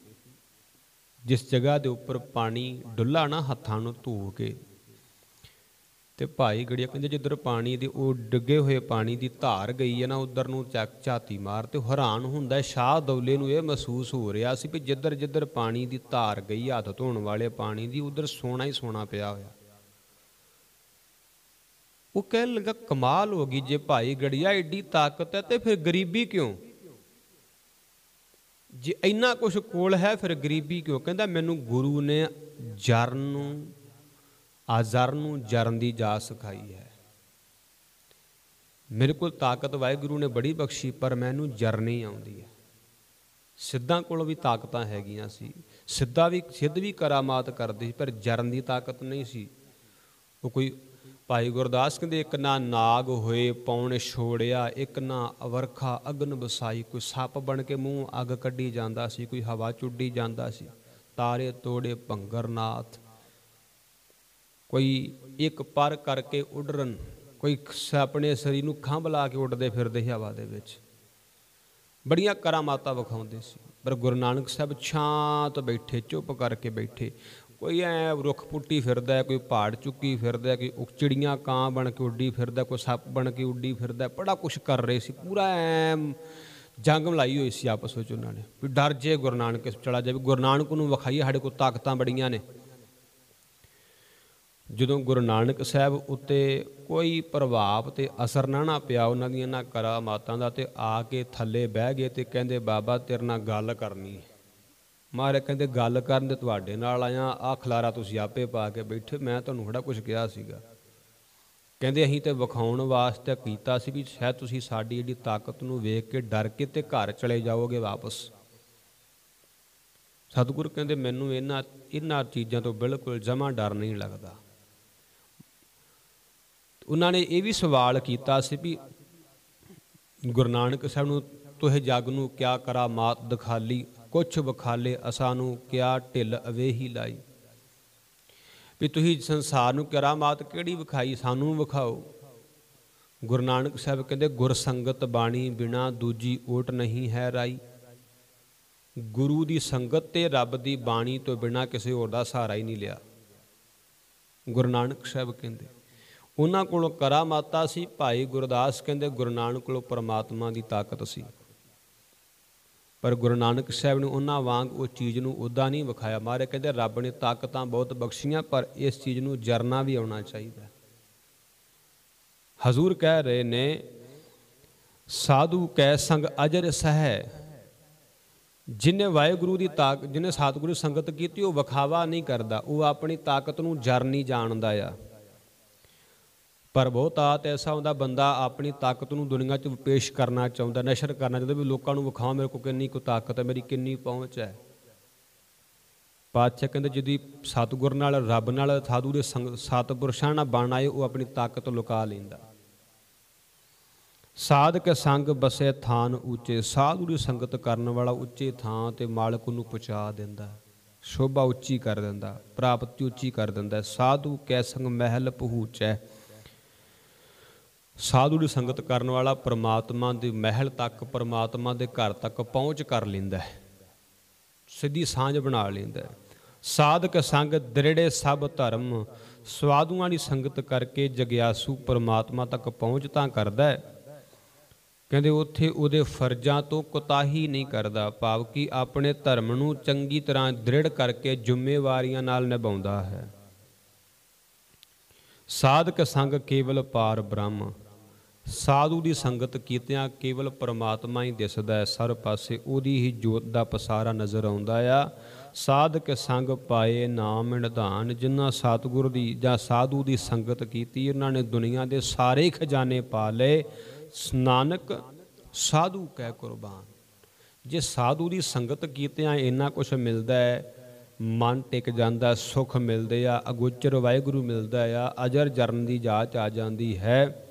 ਜਿਸ ਜਗ੍ਹਾ ਦੇ ਉੱਪਰ ਪਾਣੀ ਡੁੱਲਾ ਨਾ ਹੱਥਾਂ ਨੂੰ ਧੋ ਕੇ ਤੇ ਭਾਈ ਗੜੀਆ ਕਹਿੰਦੇ ਜਿੱਧਰ ਪਾਣੀ ਦੀ, ਉਹ ਡਿੱਗੇ ਹੋਏ ਪਾਣੀ ਦੀ ਧਾਰ ਗਈ ਹੈ ਨਾ, ਉਧਰ ਨੂੰ ਚੱਕ ਝਾਤੀ ਮਾਰ ਤੇ ਹੈਰਾਨ ਹੁੰਦਾ ਸ਼ਾਹ ਦੌਲੇ ਨੂੰ ਇਹ ਮਹਿਸੂਸ ਹੋ ਰਿਹਾ ਸੀ ਵੀ ਜਿੱਧਰ ਜਿੱਧਰ ਪਾਣੀ ਦੀ ਧਾਰ ਗਈ, ਹੱਥ ਧੋਣ ਵਾਲੇ ਪਾਣੀ ਦੀ, ਉਧਰ ਸੋਨਾ ਹੀ ਸੋਨਾ ਪਿਆ ਹੋਇਆ। ਉਹ ਕਹਿਣ ਲੱਗਾ, ਕਮਾਲ ਹੋ ਗਈ ਜੇ ਭਾਈ ਗੜੀਆ, ਏਡੀ ਤਾਕਤ ਹੈ ਤੇ ਫਿਰ ਗਰੀਬੀ ਕਿਉਂ? ਜੇ ਇੰਨਾ ਕੁਝ ਕੋਲ ਹੈ, ਫਿਰ ਗਰੀਬੀ ਕਿਉਂ? ਕਹਿੰਦਾ, ਮੈਨੂੰ ਗੁਰੂ ਨੇ ਜਰਨ ਨੂੰ ਆਜ਼ਰ ਨੂੰ ਜਰਨ ਦੀ ਜਾ ਸਿਖਾਈ ਹੈ। ਮੇਰੇ ਕੋਲ ਤਾਕਤ ਵਾਹਿਗੁਰੂ ਨੇ ਬੜੀ ਬਖਸ਼ੀ, ਪਰ ਮੈਨੂੰ ਜਰਨੀ ਆਉਂਦੀ ਹੈ। ਸਿੱਧਾਂ ਕੋਲ ਵੀ ਤਾਕਤਾਂ ਹੈਗੀਆਂ ਸੀ। ਸਿੱਧਾ ਵੀ, ਸਿੱਧ ਵੀ ਕਰਾਮਾਤ ਕਰਦੇ ਸੀ, ਪਰ ਜਰਨ ਦੀ ਤਾਕਤ ਨਹੀਂ ਸੀ। ਉਹ ਕੋਈ ਭਾਈ ਗੁਰਦਾਸ ਕਹਿੰਦੇ, ਇੱਕ ਨਾ ਨਾਗ ਹੋਏ, ਪੌਣ ਛੋੜਿਆ, ਇੱਕ ਨਾ ਅਵਰਖਾ ਅਗਨ ਵਸਾਈ। ਕੋਈ ਸੱਪ ਬਣ ਕੇ ਮੂੰਹ ਅੱਗ ਕੱਢੀ ਜਾਂਦਾ ਸੀ, ਕੋਈ ਹਵਾ ਚੁੱਡੀ ਜਾਂਦਾ ਸੀ। ਤਾਰੇ ਤੋੜੇ ਭੰਗਰਨਾਥ ਕੋਈ ਇੱਕ ਪਰ ਕਰਕੇ ਉੱਡਰਨ, ਕੋਈ ਆਪਣੇ ਸਰੀਰ ਨੂੰ ਖੰਭ ਲਾ ਕੇ ਉੱਡਦੇ ਫਿਰਦੇ ਹਵਾ ਦੇ ਵਿੱਚ। ਬੜੀਆਂ ਕਰਾਮਾਤਾਂ ਵਿਖਾਉਂਦੇ ਸੀ। ਪਰ ਗੁਰੂ ਨਾਨਕ ਸਾਹਿਬ ਸ਼ਾਂਤ ਬੈਠੇ, ਚੁੱਪ ਕਰਕੇ ਬੈਠੇ। ਕੋਈ ਐ ਰੁੱਖ ਪੁੱਟੀ ਫਿਰਦਾ, ਕੋਈ ਪਹਾੜ ਚੁੱਕੀ ਫਿਰਦਾ, ਕੋਈ ਚਿੜੀਆਂ ਕਾਂ ਬਣ ਕੇ ਉੱਡੀ ਫਿਰਦਾ, ਕੋਈ ਸੱਪ ਬਣ ਕੇ ਉੱਡੀ ਫਿਰਦਾ, ਬੜਾ ਕੁਝ ਕਰ ਰਹੇ ਸੀ। ਪੂਰਾ ਐ ਜੰਗ ਮਲਾਈ ਹੋਈ ਸੀ ਆਪਸ ਵਿੱਚ ਉਹਨਾਂ ਨੇ। ਵੀ ਡਰ ਜੇ ਗੁਰੂ ਨਾਨਕ ਚਲਾ ਜਾਵੇ। ਗੁਰੂ ਨਾਨਕ ਨੂੰ ਵਿਖਾਈਏ, ਸਾਡੇ ਕੋਲ ਤਾਕਤਾਂ ਬੜੀਆਂ ਨੇ। ਜਦੋਂ ਗੁਰੂ ਨਾਨਕ ਸਾਹਿਬ ਉੱਤੇ ਕੋਈ ਪ੍ਰਭਾਵ ਤੇ ਅਸਰ ਨਾ ਨਾ ਪਿਆ ਉਹਨਾਂ ਦੀਆਂ ਨਾ ਕਰਾਮਾਤਾਂ ਦਾ ਤੇ ਆ ਕੇ ਥੱਲੇ ਬਹਿ ਗਏ ਤੇ ਕਹਿੰਦੇ, ਬਾਬਾ, ਤੇਰੇ ਨਾਲ ਗੱਲ ਕਰਨੀ ਹੈ। ਮਾਰੇ ਕਹਿੰਦੇ, ਗੱਲ ਕਰਨ ਦੇ ਤੁਹਾਡੇ ਨਾਲ ਆਇਆ। ਆ ਖਲਾਰਾ ਤੁਸੀਂ ਆਪੇ ਪਾ ਕੇ ਬੈਠੇ ਮੈਂ ਤੁਹਾਨੂੰ ਖੜਾ ਕੁਝ ਕਿਹਾ ਸੀਗਾ। ਕਹਿੰਦੇ, ਅਸੀਂ ਤੇ ਵਿਖਾਉਣ ਵਾਸਤੇ ਕੀਤਾ ਸੀ ਵੀ ਸ਼ਾਇਦ ਤੁਸੀਂ ਸਾਡੀ ਜਿਹੜੀ ਤਾਕਤ ਨੂੰ ਵੇਖ ਕੇ ਡਰ ਕੇ ਤੇ ਘਰ ਚਲੇ ਜਾਓਗੇ ਵਾਪਸ। ਸਤਿਗੁਰੂ ਕਹਿੰਦੇ, ਮੈਨੂੰ ਇਹਨਾਂ ਇਹਨਾਂ ਚੀਜ਼ਾਂ ਤੋਂ ਬਿਲਕੁਲ ਜਮਾ ਡਰ ਨਹੀਂ ਲੱਗਦਾ। ਉਹਨਾਂ ਨੇ ਇਹ ਵੀ ਸਵਾਲ ਕੀਤਾ ਸੀ ਵੀ ਗੁਰੂ ਨਾਨਕ ਸਾਹਿਬ ਨੂੰ ਤੋਹ ਜਗ ਨੂੰ ਕਿਆ ਕਰਾ, ਮਾਤ ਦਿਖਾਲੀ, ਕੁਛ ਵਿਖਾਲੇ, ਅਸਾਂ ਨੂੰ ਕਿਆ ਢਿੱਲ ਅਵੇਹੀ ਲਾਈ। ਵੀ ਤੁਸੀਂ ਸੰਸਾਰ ਨੂੰ ਕਰਾਮਾਤ ਕਿਹੜੀ ਵਿਖਾਈ, ਸਾਨੂੰ ਵਿਖਾਓ। ਗੁਰੂ ਨਾਨਕ ਸਾਹਿਬ ਕਹਿੰਦੇ, ਗੁਰ ਸੰਗਤ ਬਾਣੀ ਬਿਨਾ ਦੂਜੀ ਓਟ ਨਹੀਂ ਹੈ ਰਾਈ। ਗੁਰੂ ਦੀ ਸੰਗਤ ਤੇ ਰੱਬ ਦੀ ਬਾਣੀ ਤੋਂ ਬਿਨਾ ਕਿਸੇ ਹੋਰ ਦਾ ਸਹਾਰਾ ਹੀ ਨਹੀਂ ਲਿਆ। ਗੁਰੂ ਨਾਨਕ ਸਾਹਿਬ ਕਹਿੰਦੇ ਉਹਨਾਂ ਕੋਲੋਂ ਕਰਾਮਾਤਾ ਸੀ, ਭਾਈ ਗੁਰਦਾਸ ਕਹਿੰਦੇ ਗੁਰੂ ਨਾਨਕ ਕੋਲੋਂ ਪਰਮਾਤਮਾ ਦੀ ਤਾਕਤ ਸੀ। ਪਰ ਗੁਰੂ ਨਾਨਕ ਸਾਹਿਬ ਨੇ ਉਹਨਾਂ ਵਾਂਗ ਉਹ ਚੀਜ਼ ਨੂੰ ਉਦਾਂ ਨਹੀਂ ਵਿਖਾਇਆ। ਮਾਰੇ ਕਹਿੰਦੇ ਰੱਬ ਨੇ ਤਾਕਤਾਂ ਬਹੁਤ ਬਖਸ਼ੀਆਂ, ਪਰ ਇਸ ਚੀਜ਼ ਨੂੰ ਜਰਨਾ ਵੀ ਆਉਣਾ ਚਾਹੀਦਾ। ਹਜ਼ੂਰ ਕਹਿ ਰਹੇ ਨੇ, ਸਾਧੂ ਕੈ ਸੰਗ ਅਜਰ ਸਹਿ। ਜਿਨੇ ਵਾਹਿਗੁਰੂ ਦੀ ਤਾਕਤ, ਜਿਨੇ ਸਤਿਗੁਰੂ ਸੰਗਤ ਕੀਤੀ, ਉਹ ਵਿਖਾਵਾ ਨਹੀਂ ਕਰਦਾ। ਉਹ ਆਪਣੀ ਤਾਕਤ ਨੂੰ ਜਰ ਨਹੀਂ ਜਾਣਦਾ ਆ। ਪਰ ਬਹੁਤਾਤ ਐਸਾ ਹੁੰਦਾ ਬੰਦਾ ਆਪਣੀ ਤਾਕਤ ਨੂੰ ਦੁਨੀਆ 'ਚ ਪੇਸ਼ ਕਰਨਾ ਚਾਹੁੰਦਾ, ਨਸ਼ਰ ਕਰਨਾ ਚਾਹੁੰਦਾ ਵੀ ਲੋਕਾਂ ਨੂੰ ਵਿਖਾਓ ਮੇਰੇ ਕੋਲ ਕਿੰਨੀ ਕੁ ਤਾਕਤ ਹੈ, ਮੇਰੀ ਕਿੰਨੀ ਪਹੁੰਚ ਹੈ। ਪਾਤਸ਼ਾਹ ਕਹਿੰਦੇ ਜਿਹਦੀ ਸਤਿਗੁਰ ਨਾਲ, ਰੱਬ ਨਾਲ, ਸਾਧੂ ਦੇ ਸਤਿਪੁਰਸ਼ਾਂ ਨਾਲ ਬਣ ਆਏ, ਉਹ ਆਪਣੀ ਤਾਕਤ ਲੁਕਾ ਲੈਂਦਾ। ਸਾਧਕ ਸੰਗ ਬਸੇ ਥਾਨ ਉੱਚੇ, ਸਾਧੂ ਦੀ ਸੰਗਤ ਕਰਨ ਵਾਲਾ ਉੱਚੇ ਥਾਂ ਤੇ ਮਾਲਕ ਨੂੰ ਪਹੁੰਚਾ ਦਿੰਦਾ, ਸ਼ੋਭਾ ਉੱਚੀ ਕਰ ਦਿੰਦਾ, ਪ੍ਰਾਪਤੀ ਉੱਚੀ ਕਰ ਦਿੰਦਾ, ਸਾਧੂ ਕੈ ਸੰਗ ਮਹਿਲ ਪਹੁੰਚੈ ਸਾਧੂ ਦੀ ਸੰਗਤ ਕਰਨ ਵਾਲਾ ਪਰਮਾਤਮਾ ਦੇ ਮਹਿਲ ਤੱਕ, ਪਰਮਾਤਮਾ ਦੇ ਘਰ ਤੱਕ ਪਹੁੰਚ ਕਰ ਲੈਂਦਾ ਹੈ। ਸਿੱਧੀ ਸਾਂਝ ਬਣਾ ਲੈਂਦਾ ਹੈ। ਸਾਧਕ ਸੰਗ ਦ੍ਰਿੜੇ ਸਭ ਧਰਮ, ਸਵਾਦੂਆਂ ਦੀ ਸੰਗਤ ਕਰਕੇ ਜਗਿਆਸੂ ਪਰਮਾਤਮਾ ਤੱਕ ਪਹੁੰਚ ਤਾਂ ਕਰਦਾ ਹੈ। ਕਹਿੰਦੇ ਉੱਥੇ ਉਹਦੇ ਫਰਜ਼ਾਂ ਤੋਂ ਕੁਤਾਹੀ ਨਹੀਂ ਕਰਦਾ, ਭਾਵ ਕਿ ਆਪਣੇ ਧਰਮ ਨੂੰ ਚੰਗੀ ਤਰ੍ਹਾਂ ਦ੍ਰਿੜ ਕਰਕੇ ਜ਼ਿੰਮੇਵਾਰੀਆਂ ਨਾਲ ਨਿਭਾਉਂਦਾ ਹੈ। ਸਾਧਕ ਸੰਗ ਕੇਵਲ ਪਾਰ ਬ੍ਰਹਮ ਸਾਧੂ ਦੀ ਸੰਗਤ ਕੀਤਿਆਂ ਕੇਵਲ ਪਰਮਾਤਮਾ ਹੀ ਦਿਸਦਾ ਹੈ, ਸਰ ਪਾਸੇ ਉਹਦੀ ਹੀ ਜੋਤ ਦਾ ਪਸਾਰਾ ਨਜ਼ਰ ਆਉਂਦਾ ਆ। ਸਾਧਕ ਸੰਗ ਪਾਏ ਨਾਮ ਨਿਧਾਨ, ਜਿਨ੍ਹਾਂ ਸਤਿਗੁਰ ਦੀ ਜਾਂ ਸਾਧੂ ਦੀ ਸੰਗਤ ਕੀਤੀ, ਉਹਨਾਂ ਨੇ ਦੁਨੀਆ ਦੇ ਸਾਰੇ ਖਜ਼ਾਨੇ ਪਾ ਲਏ। ਨਾਨਕ, ਸਾਧੂ ਕਹਿ ਕੁਰਬਾਨ। ਜੇ ਸਾਧੂ ਦੀ ਸੰਗਤ ਕੀਤਿਆਂ ਇੰਨਾ ਕੁਝ ਮਿਲਦਾ ਹੈ, ਮਨ ਟਿਕ ਜਾਂਦਾ ਸੁੱਖ ਮਿਲਦੇ ਆ, ਅਗੋਚਰ ਵਾਹਿਗੁਰੂ ਮਿਲਦਾ ਆ, ਅਜਰ ਜਰਨ ਦੀ ਜਾਚ ਆ ਜਾਂਦੀ ਹੈ।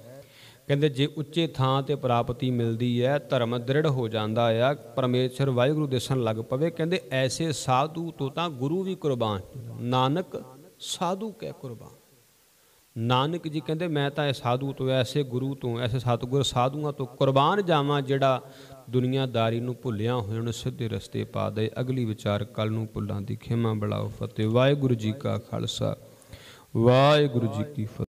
ਕਹਿੰਦੇ ਜੇ ਉੱਚੇ ਥਾਂ ਤੇ ਪ੍ਰਾਪਤੀ ਮਿਲਦੀ ਹੈ, ਧਰਮ ਦ੍ਰਿੜ ਹੋ ਜਾਂਦਾ ਆ, ਪਰਮੇਸ਼ਰ ਵਾਹਿਗੁਰੂ ਦਿਸਣ ਲੱਗ ਪਵੇ, ਕਹਿੰਦੇ ਐਸੇ ਸਾਧੂ ਤੋਂ ਤਾਂ ਗੁਰੂ ਵੀ ਕੁਰਬਾਨ ਨਾਨਕ ਸਾਧੂ ਕਹਿ ਕੁਰਬਾਨ। ਨਾਨਕ ਜੀ ਕਹਿੰਦੇ, ਮੈਂ ਤਾਂ ਇਹ ਸਾਧੂ ਤੋਂ, ਐਸੇ ਗੁਰੂ ਤੋਂ, ਐਸੇ ਸਤਿਗੁਰ ਸਾਧੂਆਂ ਤੋਂ ਕੁਰਬਾਨ ਜਾਵਾਂ ਜਿਹੜਾ ਦੁਨੀਆਦਾਰੀ ਨੂੰ ਭੁੱਲਿਆ ਹੋਇਆ ਨੂੰ ਸਿੱਧੇ ਰਸਤੇ ਪਾ ਦੇ। ਅਗਲੀ ਵਿਚਾਰ ਕੱਲ ਨੂੰ ਭੁੱਲਾਂ ਦੀ ਖਿਮਾ ਬਲਾਓ ਫਤਿਹ। ਵਾਹਿਗੁਰੂ ਜੀ ਕਾ ਖਾਲਸਾ, ਵਾਹਿਗੁਰੂ ਜੀ ਕੀ ਫਤਿਹ।